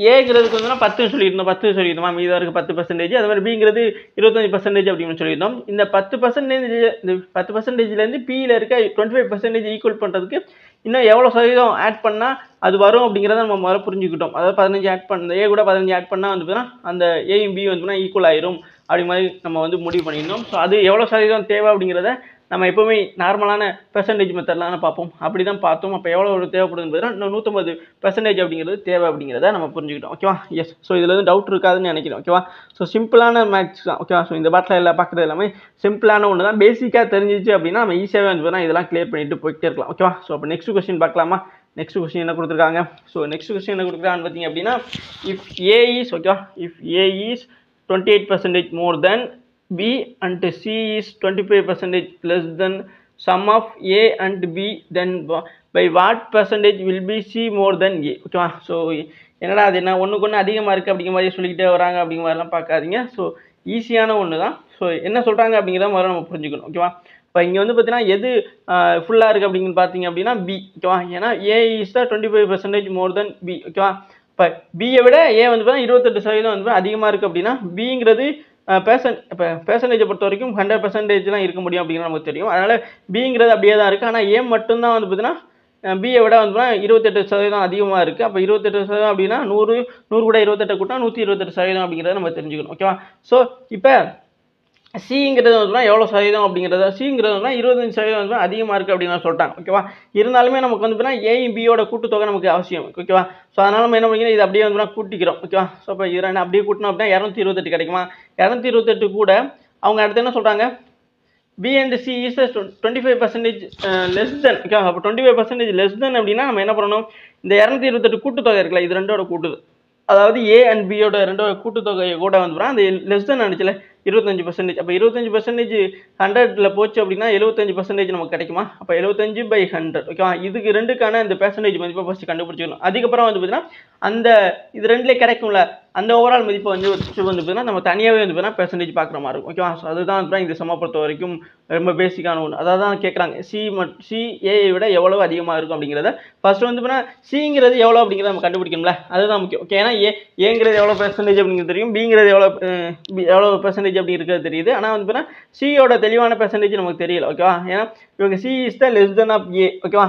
ஏங்கிறதுக்கு வந்து பத்து சொல்லியிருந்தோம். பத்து சொல்லியிருந்தோம்? மீதம் இருக்க பத்து பர்சன்டேஜ் அது மாதிரி பிங்கிறது இருபத்தஞ்சி பர்சன்டேஜ் அப்படின்னு சொல்லியிருந்தோம். இந்த பத்து பர்சன்டேஜ் இந்த பத்து பர்சன்டேஜ்லேருந்து பியில் இருக்க டுவெண்ட்டி ஃபைவ் பர்சன்டேஜ் ஈக்குவல் பண்ணுறதுக்கு இன்னும் எவ்வளோ சதவீதம் ஆட் பண்ணால் அது வரும் அப்படிங்கிறத நம்ம முதல்ல புரிஞ்சுக்கிட்டோம். அதாவது பதினஞ்சு ஆட் பண்ண ஏ கூட பதினஞ்சு ஆட் பண்ணால் வந்து அந்த ஏயும் பி வந்து ஈக்குவல் ஆயிரும். அப்படி மாதிரி நம்ம வந்து முடிவு பண்ணியிருந்தோம். ஸோ அது எவ்வளோ சதவீதம் தேவை அப்படிங்கிறத நம்ம எப்போவுமே நார்மலான பெர்சன்டேஜ் மெத்தட்லாம் பார்ப்போம். அப்படி தான் பார்த்தோம். அப்போ எவ்வளோ ஒரு தேவைப்படுதுன்னு பார்த்தீங்கன்னா நூற்றம்பது பெர்சன்டேஜ் அப்படிங்கிறது தேவை அப்படிங்கிறத நம்ம புரிஞ்சுக்கிட்டோம். ஓகேவா எஸ் ஸோ இதில் வந்து டவுட் இருக்காதுன்னு நினைக்கிறேன் ஓகேவா ஸோ சிம்பிளான மேக்ஸ் தான். ஓகேவா ஸோ இந்த பாட்டில் எல்லாம் பார்க்குறது எல்லாமே சிம்பிளான ஒன்று தான். பேசிக்காக தெரிஞ்சிச்சு அப்படின்னா நம்ம ஈஸியாகவே வந்து இதெல்லாம் கிளியர் பண்ணிட்டு போயிட்டே இருக்கலாம். ஓகேவா ஸோ அப்போ நெக்ஸ்ட் கொஸ்டின் பார்க்கலாமா? நெக்ஸ்ட் கொஸ்டின் என்ன கொடுத்துருக்காங்க? ஸோ நெக்ஸ்ட் கொஸ்டின் என்ன கொடுக்குறான்னு பார்த்தீங்க அப்படின்னா இஃப் ஏ இஸ் ஓகேவா if A is twenty eight percentage more than B and C is 25 percentage less than sum of A and B then by what percentage will be C more than A? ஓகேவா so ah, என்னடா அது என்ன ஒன்றுக்கு ஒன்று அதிகமாக இருக்குது அப்படிங்கிற மாதிரி சொல்லிக்கிட்டே வராங்க அப்படிங்கிற மாதிரிலாம் பார்க்காதீங்க. ஸோ ஈஸியான ஒன்று தான். ஸோ என்ன சொல்கிறாங்க அப்படிங்கிறத முதல்ல நம்ம புரிஞ்சுக்கணும் ஓகேவா இப்போ இங்கே வந்து பார்த்தீங்கன்னா எது ஃபுல்லாக இருக்குது அப்படிங்கன்னு பார்த்தீங்க அப்படின்னா பி ஓகேவா ஏன்னா ஏ இஸ் தான் twenty five percentage more than B ஓகேவா இப்போ பியை விட ஏ வந்து பார்த்தீங்கன்னா இருபத்தெட்டு சதவீதம் வந்து அதிகமாக இருக்குது அப்படின்னா பிங்கிறது பேசன் இப்போ பேர்சன்டேஜை பொறுத்த வரைக்கும் ஹண்ட்ரட் பர்சன்டேஜ்லாம் இருக்க முடியும் அப்படிங்கிறது நமக்கு தெரியும். அதனால் பிங்கிறது அப்படியே தான் இருக்குது ஆனால் ஏ மட்டும்தான் வந்து பார்த்தீங்கன்னா பிஏ விட வந்து இருபத்தெட்டு சதவீதம் அதிகமாக இருக்குது அப்போ இருபத்தெட்டு சதவீதம் அப்படின்னா நூறு நூறு கூட இருபத்தெட்டு கூட்டம் நூற்றி இருபத்தெட்டு சதவீதம் அப்படிங்கிறத நம்ம தெரிஞ்சுக்கணும். ஓகேவா ஸோ இப்போ சிங்கிறது வந்து எவ்வளோ சதவீதம் அப்படிங்கிறத சிங்கிறது வந்து இருபத்தஞ்சு சதவீதம் வந்து அதிகமாக இருக்குது அப்படின்னு சொல்லிட்டாங்க ஓகேவா இருந்தாலுமே நமக்கு வந்து பார்த்தீங்கன்னா ஏயும் பியோட கூட்டுத்தொகை நமக்கு அவசியம். ஓகேவா ஸோ அதனால் நம்ம என்ன பண்ணிக்கிறோம் இது அப்படியே வந்து கூட்டிக்கிறோம். ஓகேவா ஸோ இப்போ இதில் என்ன அப்படியே கூட்டினோம் அப்படின்னா இரநூத்தி இருபத்தெட்டு கிடைக்குமா? இரநூத்தி இருபத்தெட்டு கூட அவங்க அடுத்து என்ன சொல்கிறாங்க B and C is twenty five percentage less than okay அப்போ twenty five percentage less than அப்படின்னா நம்ம என்ன பண்ணணும்? இந்த இரநூத்தி இருபத்தெட்டு கூட்டுத்தொகை இருக்குல்ல இது ரெண்டோட கூட்டுது. அதாவது ஏ அண்ட் பியோட ரெண்டோட கூட்டுத்தொகையை கூட வந்து அந்த லெஸ் தென் அடிச்சுல இருபத்தஞ்சு பர்சன்டேஜ் அப்போ இருபத்தஞ்சு பர்சன்டேஜ் ஹண்ட்ரடில் போச்சு அப்படின்னா எழுபத்தஞ்சு பர்சன்டேஜ் நமக்கு கிடைக்குமா? அப்போ எழுபத்தஞ்சு பை ஹண்ட்ரட் ஓகேவா இதுக்கு ரெண்டுக்கான இந்த பெர்சன்டேஜ் மதிப்பை ஃபஸ்ட்டு கண்டுபிடிச்சிக்கணும். அதுக்கப்புறம் வந்து பார்த்தீங்கன்னா அந்த இது ரெண்டுலேயே கிடைக்கும்ல அந்த ஓவரால் மதிப்பை வந்து வந்து பார்த்தீங்கன்னா நம்ம தனியாகவே வந்து பார்த்தீங்கன்னா பெர்சன்டேஜ் பார்க்குற மாதிரி இருக்கும் ஓகேவா ஸோ அதுதான் வந்து இந்த சம பொறுத்த வரைக்கும் ரொம்ப பேசிக்கான ஒன்று அதாவது தான் கேட்குறாங்க சி மட் சி ஏஐ விட எவ்வளோ அதிகமாக இருக்கும் அப்படிங்கிறத ஃபஸ்ட்டு வந்து பார்த்தீங்கன்னா சிங்கிறது எவ்வளோ அப்படிங்கிறத நம்ம கண்டுபிடிக்கணும்ல அதுதான் முக்கியம் ஓகே ஏன்னா ஏ ஏங்கிறது எவ்வளோ பெர்சன்டேஜ் அப்படிங்கிறது தெரியும் பிங்கிறது எவ்வளோ எவ்வளோ பெர்சன்டேஜ் பெர்சன்டேஜ் அப்படி இருக்கிறது தெரியுது. ஆனால் வந்து பார்த்தீங்கன்னா சியோட தெளிவான பெர்சன்டேஜ் நமக்கு தெரியல ஓகேவா ஏன்னா இவங்க C is the less than of A ஓகேவா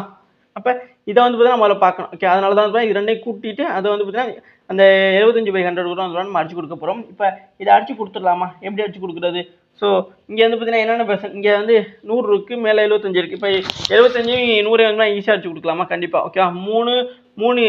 அப்போ இதை வந்து பார்த்தீங்கன்னா முதல்ல பார்க்கணும் ஓகே அதனால தான் வந்து இது ரெண்டையும் கூட்டிட்டு அதை வந்து பார்த்தீங்கன்னா அந்த எழுபத்தஞ்சு பை ஹண்ட்ரட் கூட வந்து நம்ம அடிச்சு கொடுக்க போகிறோம் இப்போ இதை அடிச்சு கொடுத்துடலாமா? எப்படி அடிச்சு கொடுக்குறது? ஸோ இங்கே வந்து பார்த்தீங்கன்னா என்னென்ன பெர்சன்ட் இங்கே வந்து நூறு இருக்குது மேலே எழுபத்தஞ்சு இருக்குது இப்போ எழுபத்தஞ்சு நூறு வந்து ஈஸியாக அடிச்சு கொடுக்கலாமா? கண்டிப்பாக ஓகேவா மூணு மூணு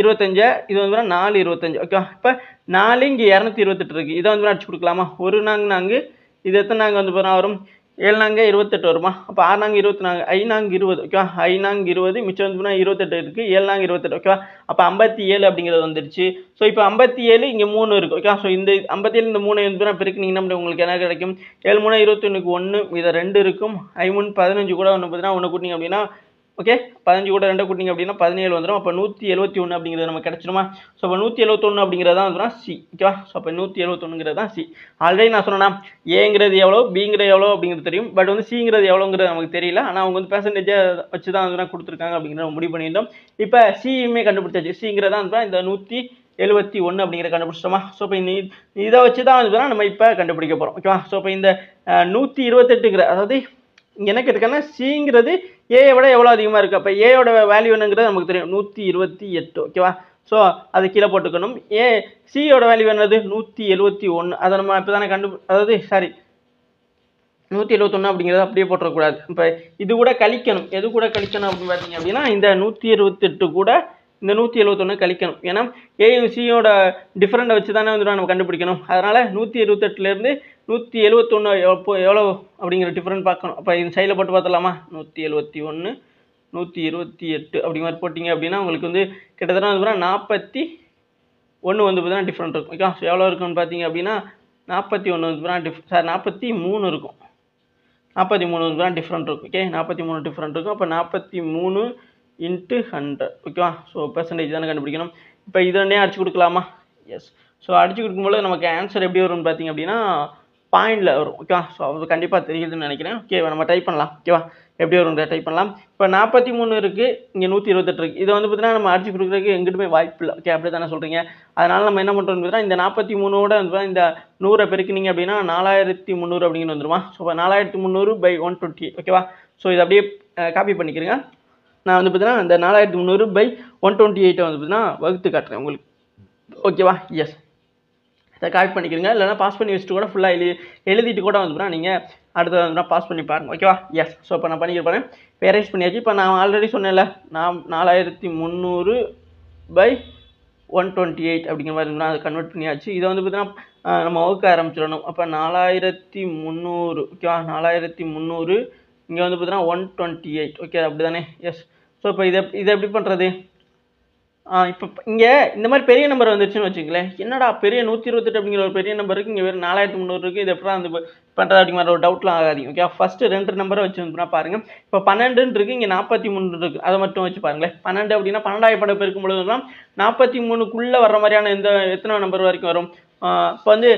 இருபத்தஞ்சு இது வந்து நாலு இருபத்தஞ்சு. ஓகே இப்போ நாலு இங்கே இரநூத்தி இருபத்தெட்டு இருக்குது இதை வந்து அடிச்சு கொடுக்கலாமா? ஒரு நாங்க நாங்கு இது எத்தனை நாங்கள் வந்து பார்த்தீங்கன்னா வரும்? ஏழு நாங்கள் இருபத்தெட்டு வருமா? அப்போ ஆறு நாங்கள் இருபத்தி நாங்கள் ஐ நாங்க இருபது. ஓகேவா ஐ நாங்கள் இருபது மிச்சம் வந்து இருபத்தெட்டு இருக்குது ஏழு நாங்கள் இருபத்தெட்டு. ஓகேவா அப்போ ஐம்பத்தி ஏழு அப்படிங்கிறது வந்துருச்சு. ஸோ இப்போ ஐம்பத்தி ஏழு இங்கே மூணு இருக்குது ஓகே ஸோ இந்த ஐம்பத்தி ஏழு இந்த மூணு வந்து பெருக்கினீங்கன்னா உங்களுக்கு என்ன கிடைக்கும்? ஏழு மூணு இருபத்தொன்னுக்கு ஒன்று இதை ரெண்டு இருக்கும். ஐ மூணு பதினஞ்சு கூட ஒன்று பார்த்தீங்கன்னா ஒன்று கூட்டிங்க அப்படின்னா ஓகே பதினஞ்சு கூட ரெண்டு கூட்டிங்க அப்படின்னா பதினேழு வந்துடும் அப்போ நூற்றி எழுபத்தி ஒன்று அப்படிங்கிறது நமக்கு கிடச்சிருமா ஸோ அப்போ நூற்றி எழுபத்தொன்று அப்படிங்கிறது தான் வந்துடும் சி ஓகேவா ஸோ அப்போ நூற்றி எழுபத்தொன்னுங்கிறது தான் சி ஆல்ரெடி நான் சொன்னேன்னா ஏங்கிறது எவ்வளோ பிங்கிறது எவ்வளோ அப்படிங்கிறது தெரியும். பட் வந்து சிங்கிறது எவ்வளோங்கிறது நமக்கு தெரியல. ஆனால் அவங்க வந்து பெர்சன்டேஜை வச்சு தான் வந்து கொடுத்துருக்காங்க அப்படிங்கிறத முடிவு பண்ணியிருந்தோம். இப்போ சியுமே கண்டுபிடிச்சாச்சு. சிங்கிறது தான் இந்த நூற்றி எழுபத்தி ஒன்று அப்படிங்கிற கண்டுபிடிச்சிட்டோமா? ஸோ இப்போ இந்த இதை வச்சு தான் வந்து நம்ம இப்போ கண்டுபிடிக்க போகிறோம் ஓகேவா ஸோ இப்போ இந்த நூற்றி இருபத்தெட்டுங்கிற அதாவது இங்கே என்ன கேட்டுக்கான சிங்கிறது ஏயை விட எவ்வளோ அதிகமாக இருக்குது அப்போ ஏயோட வேல்யூ என்னங்கிறது நமக்கு தெரியும். நூற்றி இருபத்தி எட்டு ஓகேவா ஸோ அது கீழே போட்டுக்கணும். ஏ சியோட வேல்யூ என்னது? நூற்றி எழுபத்தி ஒன்று அதை நம்ம இப்போ தானே கண்டு அதாவது சாரி நூற்றி எழுபத்தொன்று அப்படிங்கிறத அப்படியே போட்டுறக்கூடாது. இப்போ இது கூட கழிக்கணும். எது கூட கழிக்கணும் அப்படின்னு பார்த்தீங்க அப்படின்னா இந்த நூற்றி இருபத்தெட்டு கூட இந்த நூற்றி எழுபத்தொன்று கழிக்கணும். ஏன்னா ஏயும் சியோட டிஃப்ரெண்ட்டை வச்சு தானே வந்து நம்ம கண்டுபிடிக்கணும். அதனால் நூற்றி இருபத்தெட்டுலேருந்து நூற்றி எழுபத்தொன்று எப்போ எவ்வளோ அப்படிங்கிற டிஃப்ரெண்ட் பார்க்கணும். அப்போ இந்த சைடில் போட்டு பார்த்தலாமா நூற்றி எழுபத்தி ஒன்று நூற்றி இருபத்தி எட்டு அப்படி மாதிரி போட்டிங்க அப்படின்னா உங்களுக்கு வந்து கிட்டத்தட்ட வந்து நாற்பத்தி ஒன்று வந்து பார்த்தீங்கன்னா டிஃப்ரெண்ட் இருக்கும். ஓகே ஸோ எவ்வளோ இருக்குன்னு பார்த்தீங்க அப்படின்னா நாற்பத்தி ஒன்று வந்து பார்த்தீங்கன்னா டிஃப் சார் நாற்பத்தி மூணு இருக்கும். நாற்பத்தி மூணு வந்து டிஃப்ரெண்ட் இருக்கும். ஓகே? நாற்பத்தி மூணு டிஃப்ரெண்ட் இருக்கும். அப்போ நாற்பத்தி மூணு இன்ட்டு ஹண்ட்ரட் ஓகேவா? ஸோ பெர்சன்டேஜ் தானே கண்டுபிடிக்கணும். இப்போ இது ரெண்டே அடிச்சு கொடுக்கலாமா? எஸ் ஸோ அடிச்சு கொடுக்கும்போது நமக்கு ஆன்சர் எப்படி வரும்னு பார்த்தீங்க அப்படின்னா பாயிண்டில் வரும். ஓகேவா ஸோ அது கண்டிப்பாக தெரியுதுன்னு நினைக்கிறேன். ஓகே நம்ம டைப் பண்ணலாம். ஓகேவா எப்படி வரும் டைப் பண்ணலாம். இப்போ நாற்பத்தி மூணு இருக்குது இங்கே நூற்றி இருபத்தெட்டு இருக்குது இதை வந்து பார்த்தீங்கன்னா நம்ம அடிச்சு கொடுக்குறதுக்கு எங்கிட்டுமே வாய்ப்பு இல்லை. ஓகே அப்படி தானே சொல்கிறீங்க அதனால் நம்ம என்ன பண்ணுறோம்னு பார்த்தீங்கன்னா இந்த நாற்பத்தி மூணோட வந்து இந்த நூறை பெருக்கினீங்க அப்படின்னா நாலாயிரத்தி முந்நூறு அப்படிங்கிற வந்துருமா? ஸோ இப்போ நாலாயிரத்தி முந்நூறு பை ஒன் டுவெண்ட்டி ஓகேவா ஸோ இதை அப்படியே காப்பி பண்ணிக்கிறேங்க. நான் வந்து பார்த்தீங்கன்னா இந்த நாலாயிரத்தி முந்நூறு பை ஒன் டுவெண்ட்டி எயிட்டை வந்து பார்த்தீங்கன்னா வகுத்து காட்டுறேன் உங்களுக்கு. ஓகேவா எஸ் இதை காப்பி பண்ணிக்கிறீங்க இல்லைனா பாஸ் பண்ணி வச்சுட்டு கூட ஃபுல்லாக எழுதி எழுதிட்டு கூட வந்து நீங்கள் அடுத்த வந்து பாஸ் பண்ணி பாருங்க. ஓகேவா எஸ் ஸோ இப்போ நான் பண்ணிக்க போகிறேன் இப்போ அரேஞ்ச் பண்ணியாச்சு. இப்போ நான் ஆல்ரெடி சொன்னேன்ல நான் நாலாயிரத்தி முந்நூறு பை ஒன் டுவெண்ட்டி எயிட் அப்படிங்கிற மாதிரி நான் அதை கன்வெர்ட் பண்ணியாச்சு. இதை வந்து பார்த்தீங்கன்னா நம்ம வகுக்க ஆரம்பிச்சிடணும். அப்போ நாலாயிரத்தி முந்நூறு ஓகேவா நாலாயிரத்தி முந்நூறு இங்கே வந்து பார்த்தீங்கன்னா ஒன் டுவெண்ட்டி எயிட் ஓகே அப்படி தானே எஸ் ஸோ இப்போ இதை இதை எப்படி பண்ணுறது இப்போ இங்கே இந்த மாதிரி பெரிய நம்பர் வந்துருச்சுன்னு வச்சுக்கங்களேன். என்னடா பெரிய நூற்றி இருபத்தெட்டு அப்படிங்கிற ஒரு பெரிய நம்பர் இருக்குது இங்கே வேறு நாலாயிரத்தி முந்நூறு இருக்குது இது எப்படா அந்த பண்ணுறது அப்படிங்கிற ஒரு டவுட்லாம் ஆகாதீங்க ஓகே ஃபஸ்ட்டு ரெண்டு நம்பரை வச்சுருந்துனா பாருங்கள் இப்போ பன்னெண்டுன்னு இருக்குது இங்கே நாற்பத்தி மூணு இருக்குது அதை மட்டும் வச்சு பாருங்களேன். பன்னெண்டு அப்படின்னா பன்னெண்டாயிரம் படம் பெருக்கும் பொழுதுலாம் நாற்பத்தி மூணுக்குள்ளே வர்ற மாதிரியான எந்த எத்தனை நம்பர் வரைக்கும் வரும்? இப்போ வந்து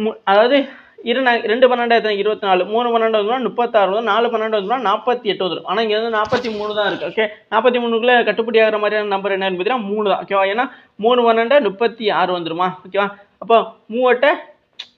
மு- அதாவது இரு நா- ரெண்டு பன்னெண்டு எத்தனை இருபத்தி நாலு மூணு பன்னெண்டு வந்துடும் முப்பத்தாறு வந்து நாலு பன்னெண்டு வந்துடும் நாற்பத்தி எட்டு வந்துடும் ஆனால் இங்கே வந்து நாற்பத்தி மூணு தான் இருக்குது ஓகே நாற்பத்தி மூணுக்குள்ளே கட்டுப்படி ஆகிற மாதிரியான நம்பர் என்னன்னு பார்த்தீங்கன்னா மூணு தான் ஓகேவா ஏன்னா மூணு பன்னெண்டு முப்பத்தி ஆறு வந்துருமா ஓகேவா அப்போ மூவட்டை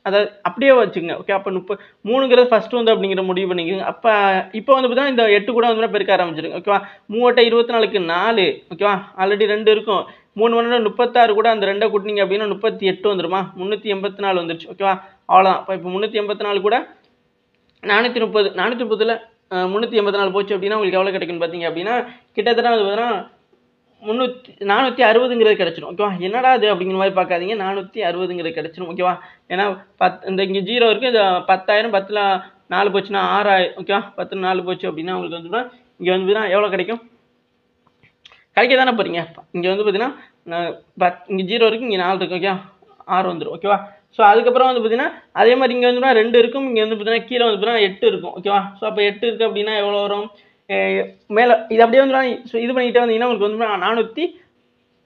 அதாவது அப்படியே வச்சுங்க ஓகே அப்போ முப்பது மூணுங்கிறது ஃபஸ்ட்டு வந்து அப்படிங்கிற முடிவு பண்ணிக்கோங்க. அப்போ இப்போ வந்து பார்த்தீங்கன்னா இந்த எட்டு கூட வந்து பெருக்க ஆரம்பிச்சிருங்க. ஓகேவா மூவட்டை இருபத்தி நாலுக்கு நாலு ஓகேவா ஆல்ரெடி ரெண்டு இருக்கும். மூணு மணி முப்பத்தாறு கூட அந்த ரெண்டை கூட்டினீங்க அப்படின்னா முப்பத்தி எட்டு வந்துருமா? முந்நூற்றி எண்பத்தி நாலு வந்துருச்சு. ஓகேவா அவ்வளோதான் இப்போ இப்போ முந்நூற்றி எண்பத்தி நாலு கூட நானூற்றி முப்பது நானூற்றி முப்பதில் முந்நூற்றி எண்பத்தி நாலு போச்சு அப்படின்னா உங்களுக்கு எவ்வளோ கிடைக்குன்னு பார்த்தீங்க அப்படின்னா கிட்டத்தட்ட அது பார்த்தீங்கன்னா முந்நூற்றி நானூற்றி அறுபதுங்கிறது கிடச்சிடும் ஓகேவா என்னடா அது அப்படிங்கிற மாதிரி பார்க்காதீங்க. நானூற்றி அறுபதுங்கிறது கிடச்சிடும் ஓகேவா ஏன்னா பத் இந்த இங்கே ஜீரோ இருக்குது இந்த பத்தாயிரம் பத்தில் நாலு போச்சுன்னா ஆறாயிரம் ஓகேவா பத்து நாலு போச்சு அப்படின்னா உங்களுக்கு வந்து இங்கே வந்து பார்த்தீங்கன்னா எவ்வளோ கிடைக்கும்? கிடைக்க தானே போகிறீங்க இங்கே வந்து பார்த்தீங்கன்னா நான் பத் இங்கே ஜீரோ இருக்குது இங்கே நாலு இருக்குது ஓகேவா ஆறு வந்துடும் ஓகேவா ஸோ அதுக்கப்புறம் வந்து பார்த்தீங்கன்னா அதே மாதிரி இங்கே வந்து ரெண்டு இருக்கும் இங்கே வந்து பார்த்தீங்கன்னா கீழே வந்து பார்த்தீங்கன்னா எட்டு இருக்கும் ஓகேவா ஸோ அப்போ எட்டு இருக்குது அப்படின்னா எவ்வளோ வரும்? மேலே இது அப்படியே வந்து இது பண்ணிக்கிட்டே வந்தீங்கன்னா உங்களுக்கு வந்து நானூற்றி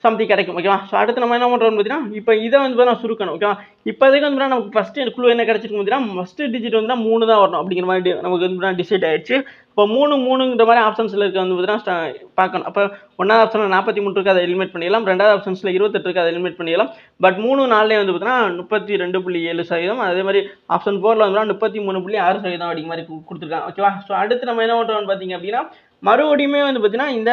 சம்திங் கிடைக்கும் ஓகேவா ஸோ அடுத்து நம்ம என்ன பண்ணுறோம்னு பார்த்தீங்கன்னா இப்போ இதை வந்து பார்த்தீங்கன்னா சுருக்கணும் ஓகேவா இப்போதைக்கு வந்து நமக்கு ஃபஸ்ட்டு குழு என்ன கிடச்சிருக்கு பார்த்தீங்கன்னா ஃபஸ்ட்டு டிஜிட் வந்து மூணு தான் வரணும் அப்படிங்கிற மாதிரி நமக்கு வந்து டிசைட் ஆயிடுச்சு. இப்போ மூணு மூணுங்கிற மாதிரி ஆப்ஷன்ஸில் இருக்க வந்து பார்த்தீங்கன்னா பார்க்கணும். அப்போ ஒன்றாவது ஆப்ஷனில் நாற்பத்தி மூணு இருக்குது அதை எலிமினேட் பண்ணிடலாம். ரெண்டாவது ஆப்ஷன்ஸில் இருபத்தெட்டு இருக்குது அதை எலிமினேட் பண்ணிடலாம். பட் மூணு நாலுலேயே வந்து பார்த்தீங்கன்னா முப்பத்தி ரெண்டு புள்ளி ஏழு சதவீதம் அதே மாதிரி ஆப்ஷன் ஃபோரில் வந்து முப்பத்தி மூணு புள்ளி ஆறு சதவீதம் அப்படிங்கிற மாதிரி கொடுத்துருக்காங்க ஓகேவா ஸோ அடுத்து நம்ம என்ன பண்ணுறோம்னு பார்த்தீங்க அப்படின்னா மறுபடியுமே வந்து பார்த்தீங்கன்னா இந்த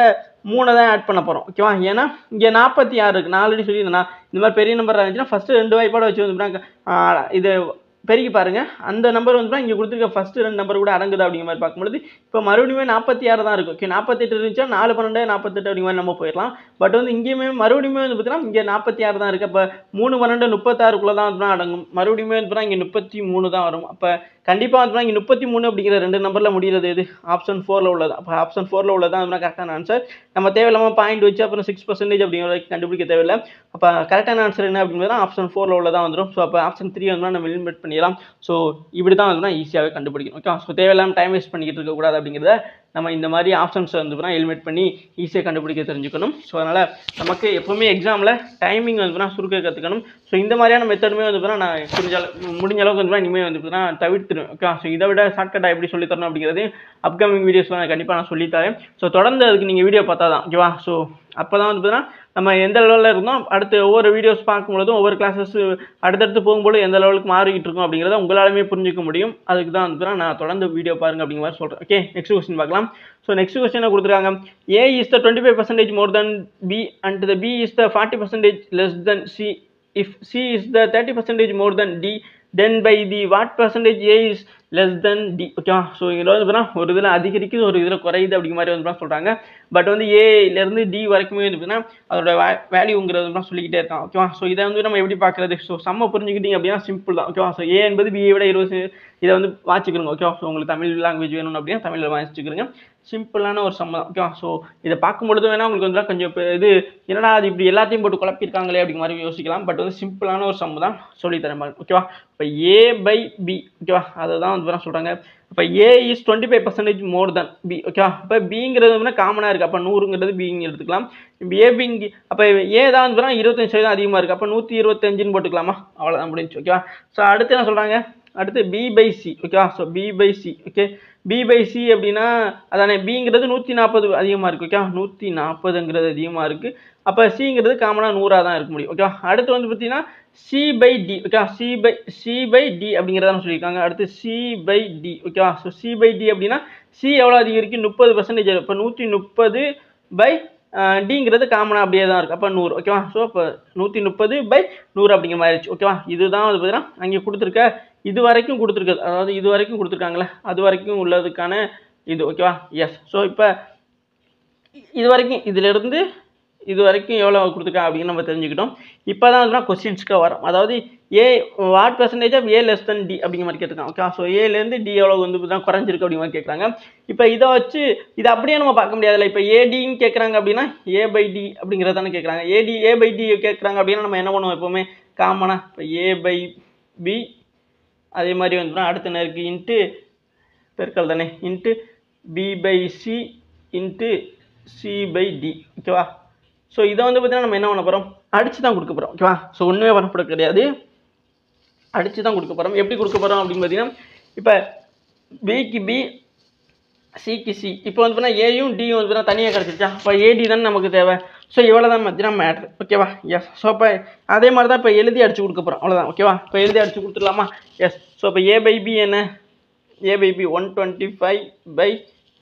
மூணை தான் ஆட் பண்ண போகிறோம் ஓகேவா ஏன்னா இங்கே நாற்பத்தி ஆறு இருக்குது நான் ஆல்ரெடி சொல்லியிருந்தேன் இந்த மாதிரி பெரிய நம்பர் இருந்துச்சுன்னா ஃபஸ்ட்டு ரெண்டு வாய்ப்பாடு வச்சு வந்து இது பெருக்கி பாருங்கள் அந்த நம்பர் வந்து இங்கே கொடுத்துருக்க ஃபஸ்ட்டு ரெண்டு நம்பர் கூட அடங்குது அப்படிங்கிற மாதிரி பார்க்கும்பொழுது இப்போ மறுபடியும் நாற்பத்தி ஆறு தான் இருக்கும். ஓகே நாற்பத்தெட்டு இருந்துச்சா நாலு பன்னெண்டு நாற்பத்தெட்டு அப்படிங்கிற மாதிரி நம்ம போயிடலாம். பட் வந்து இங்கேயுமே மறுபடியும் வந்து பார்த்தீங்கன்னா இங்கே நாற்பத்தி ஆறு தான் இருக்குது அப்போ மூணு பன்னெண்டு முப்பத்தாறுக்குள்ளே தான் வந்து அடங்கும். மறுபடியும் வந்து பார்த்தீங்கன்னா இங்கே முப்பத்தி மூணு தான் வரும். அப்போ கண்டிப்பாக வந்து இங்கே முப்பத்தி மூணு அப்படிங்கிற ரெண்டு நம்பரில் முடிகிறது எது? ஆப்ஷன் ஃபோரில் உள்ளது? அப்போ ஆப்ஷன் ஃபோரில் உள்ளது தான் கரெக்டான ஆன்சர் நம்ம தேவையில்லாமல் பாயிண்ட் வச்சு அப்புறம் சிக்ஸ் பர்சன்டேஜ் அப்படிங்கிற கண்டுபிடிக்க தேவையில்லை. அப்போ கரெக்டான ஆன்சர் என்ன அப்படிங்கிறது ஆப்ஷன் ஃபோரில் உள்ளதான் வந்துடும் ஸோ அப்போ ஆப்ஷன் த்ரீ வந்து நம்ம எலிமினேட் பண்ணிடலாம். ஸோ இப்படி தான் வந்து ஈஸியாகவே கண்டுபிடிக்கணும். ஓகே ஸோ தேவையில்லாமல் டைம் வேஸ்ட் பண்ணிக்கிட்டு இருக்கக்கூடாது அப்படிங்கிறத நம்ம இந்த மாதிரி ஆப்ஷன்ஸ் வந்து எலிமினேட் பண்ணி ஈஸியாக கண்டுபிடிக்க தெரிஞ்சுக்கணும். ஸோ அதனால் நமக்கு எப்போவுமே எக்ஸாமில் டைமிங் வந்து சுருக்க கற்றுக்கணும் ஸோ இந்த மாதிரியான மெத்தடுமே வந்து பார்த்தீங்கன்னா நான் முடிஞ்ச அளவு முடிஞ்ச அளவுக்கு வந்து இனிமேல் வந்து பார்த்தீங்கன்னா தவிர்த்துருவேன் ஓகே ஸோ இதை விட ஷார்ட்கட்டாக எப்படி சொல்லித்தரணும் அப்படிங்கிறது அப்கமிங் வீடியோஸில் நான் கண்டிப்பாக நான் சொல்லித்தரேன் ஸோ தொடர்ந்து அதுக்கு நீங்கள் வீடியோ பார்த்தா தான் ஓகேவா ஸோ அப்போ தான் வந்து பார்த்தீங்கன்னா நம்ம எந்த லெவலில் இருந்தோம் அடுத்து ஒவ்வொரு வீடியோஸ் பார்க்கும்பொழுதும் ஒவ்வொரு கிளாஸஸ் அடுத்தடுத்து போகும்போது எந்த லெவலுக்கு மாறிக்கிட்டு இருக்கும் அப்படிங்கிறத உங்களாலுமே புரிஞ்சிக்க முடியும். அதுக்கு தான் வந்து நான் தொடர்ந்து வீடியோ பாருங்க அப்படிங்கிற மாதிரி சொல்கிறேன் ஓகே நெக்ஸ்ட் கொஸ்டின் பார்க்கலாம். ஸோ நெக்ஸ்ட் கொஸ்டினை கொடுத்துருக்காங்க? A is the twenty five percentage more than B and the B is the forty percentage less than C if C is the thirty percentage more than D then by the what percentage A is less than D ஓகேவா so இதில் வந்து பார்த்தீங்கன்னா ஒரு இதில் அதிகரிக்குது ஒரு இதில் குறையுது அப்படிங்கிற மாதிரி வந்து சொல்கிறாங்க பட் வந்து ஏலேருந்து டி வரைக்குமே வந்து பார்த்தீங்கன்னா அதோட வேல்யூங்கிறது வந்து சொல்லிக்கிட்டே இருக்கான். ஓகேவா ஸோ இதை வந்து நம்ம எப்படி பார்க்குறது? ஸோ செம்ம புரிஞ்சுக்கிட்டீங்க அப்படின்னா சிம்பிள் தான். ஓகேவா ஸோ ஏ என்பது பிஏ விட இருபது இதை வந்து வாசிக்கிறோங்க ஓகேவா ஸோ உங்களுக்கு தமிழ் லாங்குவேஜ் வேணும் அப்படின்னா தமிழில் வாசிச்சுக்கிறோங்க சிம்பிளான ஒரு சம்மதம் ஓகேவா ஸோ இதை பார்க்கும்பொழுது வேணால் உங்களுக்கு வந்து கொஞ்சம் இது என்னடா அது இப்படி எல்லாத்தையும் போட்டு குழப்பிருக்காங்களே அப்படிங்கிற மாதிரி யோசிக்கலாம். பட் வந்து சிம்பிளான ஒரு சம்மு தான் சொல்லித்தரேன் மாதிரி ஓகேவா இப்போ ஏ பை பி ஓகேவா அதை தான் வந்து சொல்கிறாங்க இப்போ A is twenty five percentage more than B ஓகேவா இப்போ பிங்கிறது வந்து காமனாக இருக்குது அப்போ நூறுங்கிறது பிங்க எடுத்துக்கலாம். இப்போ ஏ பிங்கி அப்போ ஏ தான் வந்து இருபத்தஞ்சு சதவீதம் அதிகமாக இருக்குது அப்போ நூற்றி இருபத்தஞ்சுன்னு போட்டுக்கலாமா? அவ்வளோதான் முடிஞ்சு ஓகேவா ஸோ அடுத்து என்ன சொல்கிறாங்க அடுத்து பி பை சி ஓகேவா so B by C okay B by C அப்படின்னா அதானே பிங்கிறது நூற்றி நாற்பது அதிகமாக இருக்குது ஓகேவா நூற்றி நாற்பதுங்கிறது அதிகமாக இருக்குது அப்போ சிங்கிறது காமனாக நூறாக தான் இருக்க முடியும் ஓகேவா அடுத்து வந்து பார்த்தீங்கன்னா சி பை டி ஓகேவா C by C by D அப்படிங்கிறத சொல்லியிருக்காங்க. அடுத்து சி பை டி ஓகேவா ஸோ சி பை டி அப்படின்னா சி எவ்வளோ அதிகரிக்கும் முப்பது பர்சன்டேஜ் இப்போ நூற்றி முப்பது பை டிங்கிறது காமனாக அப்படியே தான் இருக்குது அப்போ நூறு ஓகேவா ஸோ இப்போ நூற்றி முப்பது பை நூறு அப்படிங்கிற மாதிரி ஆயிடுச்சு ஓகேவா இதுதான் வந்து பார்த்தீங்கன்னா அங்கே கொடுத்துருக்க இது வரைக்கும் கொடுத்துருக்குது அதாவது இது வரைக்கும் கொடுத்துருக்காங்களே அது வரைக்கும் உள்ளதுக்கான இது ஓகேவா எஸ் ஸோ இப்போ இது வரைக்கும் இதிலிருந்து இது வரைக்கும் எவ்வளோ கொடுத்துருக்கா அப்படின்னு நம்ம தெரிஞ்சுக்கிட்டோம். இப்போ தான் அதுனா கொஸ்டின்ஸ்க்கு வரும். அதாவது A what percentage of A less than D அப்படிங்கிற மாதிரி கேட்டிருக்காங்க ஓகே ஸோ ஏலேருந்து டி எவ்வளோ வந்து தான் குறைஞ்சிருக்கு அப்படிங்கிற மாதிரி கேட்குறாங்க. இப்போ இதை வச்சு இதை அப்படியே நம்ம பார்க்க முடியாதுல்ல இப்போ ஏடின்னு கேட்குறாங்க அப்படின்னா ஏ பை டி அப்படிங்கிறது தானே கேட்குறாங்க. ஏடி ஏ பை டி கேட்குறாங்க அப்படின்னா நம்ம என்ன பண்ணுவோம் எப்போவுமே? காமனாக இப்போ ஏ பை பி அதே மாதிரி வந்துடும். அடுத்த நேருக்கு இன்ட்டு பெருக்கல் தானே. Into B by C into C by D ஓகேவா ஸோ இதை வந்து பார்த்தீங்கன்னா நம்ம என்ன பண்ண போகிறோம் அடித்து தான் கொடுக்க போகிறோம் ஓகேவா ஸோ ஒன்றுமே பண்ணப்பட கிடையாது. அடித்து தான் கொடுக்க போகிறோம் எப்படி கொடுக்க போகிறோம் அப்படின்னு பார்த்தீங்கன்னா இப்போ பிக்கு பி சிக்கு சி இப்போ வந்து பார்த்தீங்கன்னா ஏயும் டியும் வந்து பார்த்தீங்கன்னா தனியாக கிடச்சிருச்சா? இப்போ ஏடி தானே நமக்கு தேவை. ஸோ இவ்வளோ தான் பார்த்தீங்கன்னா மேட்ரு ஓகேவா எஸ் ஸோ இப்போ அதே மாதிரி தான் இப்போ எழுதி அடிச்சு கொடுக்க போகிறோம் அவ்வளோதான் ஓகேவா இப்போ எழுதி அடிச்சு கொடுத்துடலாமா? எஸ் ஸோ இப்போ ஏ பை பி என்ன? A by B one twenty five by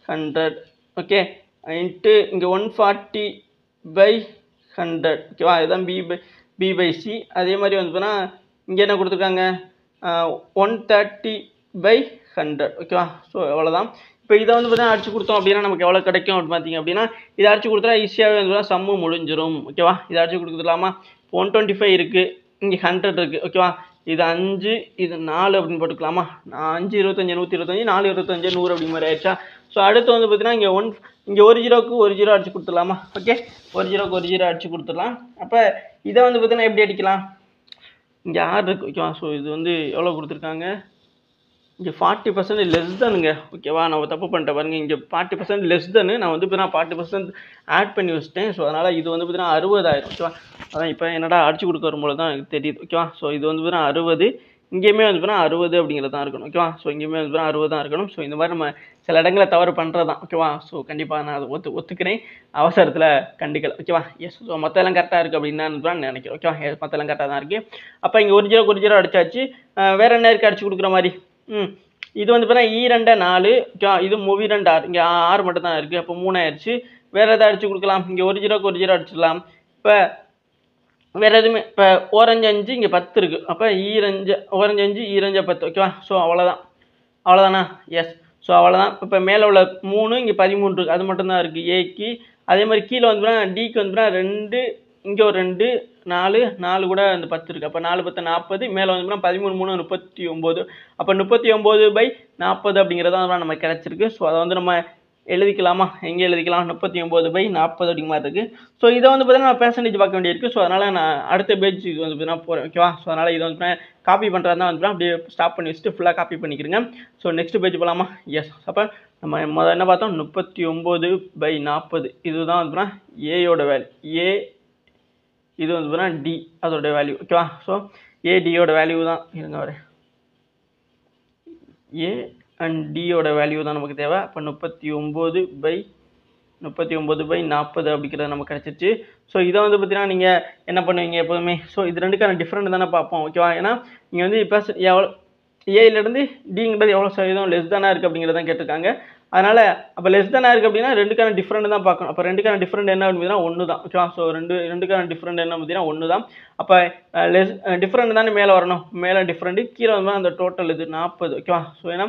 hundred okay into இங்கே ஒன் ஃபார்ட்டி பை ஹண்ட்ரட் ஓகேவா இதுதான் B by B by C அதே மாதிரி வந்து இங்கே என்ன கொடுத்துருக்காங்க? ஒன் தேர்ட்டி பை ஹண்ட்ரட் ஓகேவா ஸோ எவ்வளோதான் இப்போ இதை வந்து பார்த்தீங்கன்னா அடிச்சு கொடுத்தோம் அப்படின்னா நமக்கு எவ்வளோ கிடைக்கும் அப்படின்னு பார்த்தீங்க அப்படின்னா இதை அடிச்சு கொடுத்தா ஈஸியாகவே வந்து சம்மு முடிஞ்சிரும். ஓகேவா இதை அடிச்சு கொடுத்துடலாமா? ஒன் டுவெண்ட்டி ஃபைவ் இருக்குது இங்கே ஹண்ட்ரட் இருக்குது ஓகேவா இது அஞ்சு இது நாலு அப்படின்னு போட்டுக்கலாமா? நான் அஞ்சு இருபத்தஞ்சு நூற்றி இருபத்தஞ்சி நாலு இருபத்தஞ்சு நூறு அப்படிங்கிற மாதிரி ஆயிடுச்சா? ஸோ அடுத்து வந்து பார்த்தீங்கன்னா இங்கே ஒன் இங்கே ஒரு ஜீரோக்கு ஒரு ஜீரோ அடிச்சு கொடுத்துடலாமா? ஓகே ஒரு ஜீரோக்கு ஒரு ஜீரோ அடிச்சு கொடுத்துடலாம். அப்போ இதை வந்து பார்த்தீங்கன்னா எப்படி அடிக்கலாம்? இங்கே ஆறு இருக்குது ஓகேவா ஸோ இது வந்து எவ்வளோ கொடுத்துருக்காங்க? இங்கே ஃபார்ட்டி பர்சன்ட் லெஸ் தானுங்க ஓகேவா நான் தப்பு பண்ணிட்டேன் பாருங்க. இங்கே ஃபார்ட்டி பர்சன்ட் லெஸ் தானு நான் வந்து பார்த்தீங்கன்னா ஃபார்ட்டி பர்சன்ட் ஆட் பண்ணி வச்சிட்டேன். ஸோ அதனால் இது வந்து பார்த்தீங்கன்னா அறுபதாயிரம். ஓகேவா அதான் இப்போ என்னடா அடிச்சு கொடுக்க வரும்போது தான் எனக்கு தெரியுது. ஓகேவா ஸோ இது வந்து பார்த்தீங்கன்னா அறுபது. இங்கேயுமே வந்து பார்த்தீங்கன்னா அறுபது அப்படிங்கிறது தான் இருக்கணும் ஓகேவா ஸோ இங்கேயுமே வந்து பார்த்தீங்கன்னா அறுபது தான் இருக்கணும். ஸோ இந்த மாதிரி நம்ம சில இடங்களில் தவறு பண்ணுறது தான் ஓகேவா ஸோ கண்டிப்பாக நான் அதை ஒத்து ஒத்துக்கிறேன். அவசரத்தில் கண்டுக்கல. ஓகேவா எஸ் ஸோ மொத்தம் எல்லாம் கரெக்டாக இருக்குது அப்படின்னு தான் நினைக்கிறேன். ஓகேவா மொத்தம் எல்லாம் கரெக்டாக தான் இருக்குது அப்போ இங்கே ஒரு ஜீரோ ஒரு ஜீரோ அடிச்சாச்சு. வேறு நேருக்கு என்ன இருக்குது அடிச்சு கொடுக்குற மாதிரி. ம். இது வந்து பார்த்தீங்கன்னா ஈ e நாலு. இது மூவி ரெண்டு ஆறு. இங்கே ஆறு மட்டும் தான் இருக்குது அப்போ மூணாயிருச்சு. வேறு எதாவது அடிச்சு கொடுக்கலாம். இங்கே ஒரு ஜீரோக்கு ஒரு ஜீரோ அடிச்சிடலாம். இப்போ வேறு எதுவுமே இப்போ ஓரஞ்சு அஞ்சு இங்கே பத்து இருக்குது அப்போ ஈரஞ்சு e ஓரஞ்சு அஞ்சு e ஈரஞ்சை பத்து. ஓகேவா? ஸோ அவ்வளோதான் அவ்வளோதானா எஸ் ஸோ அவ்வளோதான் இப்போ மேலே உள்ள மூணு இங்கே பதிமூணு இருக்குது அது மட்டும்தான் இருக்குது ஏக்கு அதே மாதிரி கீழே வந்துனா டிக்கு வந்துனா ரெண்டு இங்கே ஒரு ரெண்டு நாலு நாலு கூட அந்த பத்து இருக்குது அப்போ நாலு பத்து நாற்பது மேலே வந்தோம்னா பதிமூணு மூணு முப்பத்தி ஒம்பது. அப்போ முப்பத்தி ஒம்பது பை நாற்பது அப்படிங்கிறது தான் நம்ம கிடச்சிருக்கு. ஸோ அதை வந்து நம்ம எழுதிக்கலாமா? எங்கே எழுதிக்கலாம்? முப்பத்தி ஒம்பது பை நாற்பது அப்படிங்கிற மாதிரி இருக்குது ஸோ இதை வந்து பார்த்தீங்கன்னா நான் பெர்சன்டேஜ் பார்க்க வேண்டியிருக்கு. ஸோ அதனால் நான் அடுத்த பேஜுக்கு வந்து பார்த்தீங்கன்னா போகிறேன் ஓகேவா ஸோ அதனால் இதை வந்து காப்பி பண்ணுறதா வந்து அப்படியே ஸ்டாப் பண்ணி வச்சுட்டு ஃபுல்லாக காப்பி பண்ணிக்கிறேங்க ஸோ நெக்ஸ்ட் பேஜ் போகலாமா எஸ் அப்போ நம்ம முதல்ல என்ன பார்த்தோம்? முப்பத்தி ஒம்பது பை நாற்பது இதுதான் வந்து ஏயோட வேல்யூ ஏ இது வந்து பார்த்தீங்கன்னா டி அதோட வேல்யூ ஓகேவா ஸோ ஏடியோட வேல்யூ தான் இருங்க வர ஏ அண்ட் டியோட வேல்யூ தான் நமக்கு தேவை. அப்போ முப்பத்தி ஒம்பது பை முப்பத்தி ஒம்பது பை நாற்பது அப்படிங்கிறது நமக்கு கிடச்சிருச்சு. ஸோ இதை வந்து பார்த்தீங்கன்னா நீங்கள் என்ன பண்ணுவீங்க எப்போதுமே? ஸோ இது ரெண்டுக்கான டிஃப்ரெண்ட் தானே பார்ப்போம். ஓகேவா ஏன்னா நீங்கள் வந்து இப்போ எவ்வளோ ஏலேருந்து டிங்கிறது எவ்வளோ சதவீதம் லெஸ் தானே இருக்குது அப்படிங்கிறதான் கேட்டிருக்காங்க. அதனால் அப்போ லெஸ் தானே இருக்குது அப்படின்னா ரெண்டுக்கான டிஃப்ரெண்ட் தான் பார்க்கணும். அப்போ ரெண்டுக்கான டிஃப்ரெண்ட் என்ன அப்படின்னா ஒன்று தான் ஓகேவா ஸோ ரெண்டு ரெண்டுக்கான டிஃப்ரெண்ட் என்ன பார்த்தீங்கன்னா ஒன்று தான் அப்போ லெஸ் டிஃப்ரெண்ட் தானே மேலே வரணும். மேலே டிஃப்ரெண்ட்டு கீழே வந்து அந்த டோட்டல் இது நாற்பது. ஓகேவா ஸோ ஏன்னா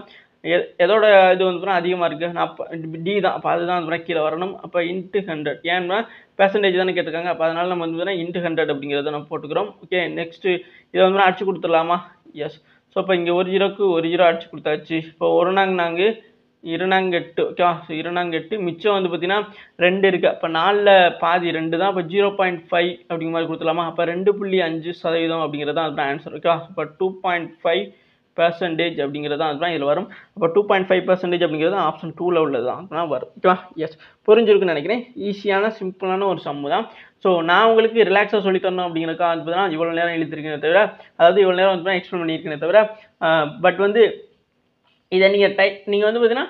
எ- எதோட இது வந்து பார்த்தீங்கன்னா அதிகமாக இருக்குது நாற்பது டி தான். அப்போ அதுதான் வந்து கீழே வரணும். அப்போ இன்ட்டு ஹண்ட்ரட் ஏன்னா பெர்சன்டேஜ் தானே கேட்டிருக்காங்க. அப்போ அதனால் நம்ம வந்து பார்த்தீங்கன்னா இன்ட்டு ஹண்ட்ரட் அப்படிங்கிறத நம்ம போட்டுக்கிறோம். ஓகே நெக்ஸ்ட்டு இதை வந்து அடிச்சு கொடுத்துடலாமா? எஸ் ஸோ இப்போ இங்கே ஒரு ஜீரோக்கு ஒரு ஜீரோ அடிச்சு கொடுத்தாச்சு. இப்போ ஒரு நாங்க நாங்கள் இருநாங்கெட்டு ஓகேவா ஸோ இருநாங்கெட்டு மிச்சம் வந்து பார்த்தீங்கன்னா ரெண்டு இருக்குது அப்போ நாலில் பாதி ரெண்டு தான் இப்போ ஜீரோ பாயிண்ட் ஃபைவ் அப்படிங்கிற மாதிரி கொடுத்துடலாமா? அப்போ ரெண்டு புள்ளி அஞ்சு சதவீதம் அப்படிங்கிறது தான் அதுதான் ஆன்சர் ஓகேவா இப்போ டூ பாயிண்ட் ஃபைவ் பெர்சன்டேஜ் அப்படிங்கிறது தான் அதுதான் இதில் வரும். அப்போ டூ பாயிண்ட் ஃபைவ் பர்சன்டேஜ் அப்படிங்கிறது ஆப்ஷன் டூவில் உள்ளது தான். அப்படின்னா வரும். ஓகேவா எஸ் புரிஞ்சிருக்குன்னு நினைக்கிறேன். ஈஸியான சிம்பிளான ஒரு சம்மு தான். ஸோ நான் உங்களுக்கு ரிலாக்ஸாக சொல்லி தரணும் அப்படிங்கிறக்கா வந்து பார்த்தீங்கன்னா இவ்வளோ நேரம் எழுதிருக்கேனே தவிர அதாவது இவ்வளோ நேரம் வந்து எக்ஸ்பிளைன் பண்ணியிருக்கேன் தவிர பட் வந்து இதை நீங்கள் டை நீங்கள் வந்து பார்த்தீங்கன்னா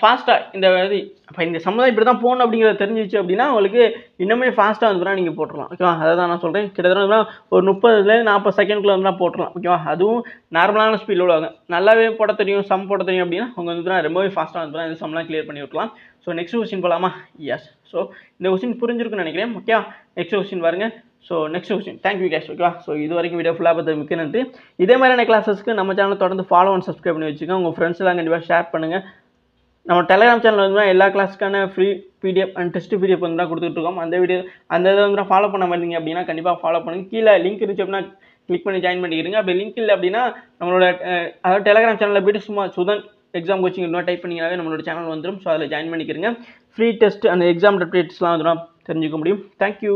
ஃபாஸ்ட்டாக இந்த இது இப்போ இந்த சமுதாயம் இப்படி தான் போகணும் அப்படிங்கிறத தெரிஞ்சிச்சு அப்படின்னா உங்களுக்கு இன்னுமே ஃபாஸ்ட்டாக வந்து நீங்கள் போட்டுடலாம் ஓகேவா? அதை தான் நான் சொல்கிறேன் கிட்டத்தட்ட வந்து ஒரு முப்பதுலேருந்து நாற்பது செகண்ட்குள்ளே வந்து போட்டுடலாம் ஓகேவா? அதுவும் நார்மலான ஸ்பீடில் உள்ளவங்க. நல்லாவே போட தெரியும் சம் போட தெரியும் அப்படின்னா அவங்க வந்து ரொம்பவே ஃபாஸ்ட்டாக வந்து இந்த சம்லாம் கிளியர் பண்ணி விட்டுலாம் ஸோ நெக்ஸ்ட் கொஸ்டின் போகலாமா எஸ் ஸோ இந்த கொஸ்டின் புரிஞ்சிருக்குன்னு நினைக்கிறேன். ஓகேவா? நெக்ஸ்ட் கொஸ்டின் பாருங்கள் so next question thank you guys ஓகேவா ஸோ இது வரைக்கும் வீடியோ ஃபுல்லாக பார்த்து மிக்க நன்றி. இதே மாதிரியான கிளாஸஸ்க்கு நம்ம சேனல் தொடர்ந்து ஃபாலோ அண்ட் சப்ஸ்கிரைப் பண்ணி வச்சுக்கோங்க. உங்கள் ஃப்ரெண்ட்ஸ் எல்லாம் கண்டிப்பாக ஷேர் பண்ணுங்கள் நம்ம டெலிகிராம் சேனல் வந்து எல்லா கிளாஸ்க்கான free PDF and test PDF வந்து தான் கொடுத்துட்ருக்கோம் அந்த வீடியோ அந்த இதை வந்து ஃபாலோ பண்ண மாட்டீங்க அப்படின்னா கண்டிப்பாக ஃபாலோ பண்ணுங்க. கீழே லிங்க் இருந்துச்சு அப்படின்னா கிளிக் பண்ணி ஜாயின் பண்ணிக்கிறீங்க அப்படி லிங்க் இல்லை அப்படின்னா நம்மளோட அதாவது டெலிகிராம் சேனலில் போய்ட்டு சும்மா சுதன் எக்ஸாம் கோச்சிங் இன்னும் டைப் பண்ணிங்கனாவே நம்மளோட சேனல் வந்துடும் ஸோ அதில் ஜாயின் பண்ணிக்கிறீங்க ஃப்ரீ டெஸ்ட் அந்த எக்ஸாம் அப்டேட்ஸ்லாம் வந்து தெரிஞ்சுக்க முடியும். தேங்க்யூ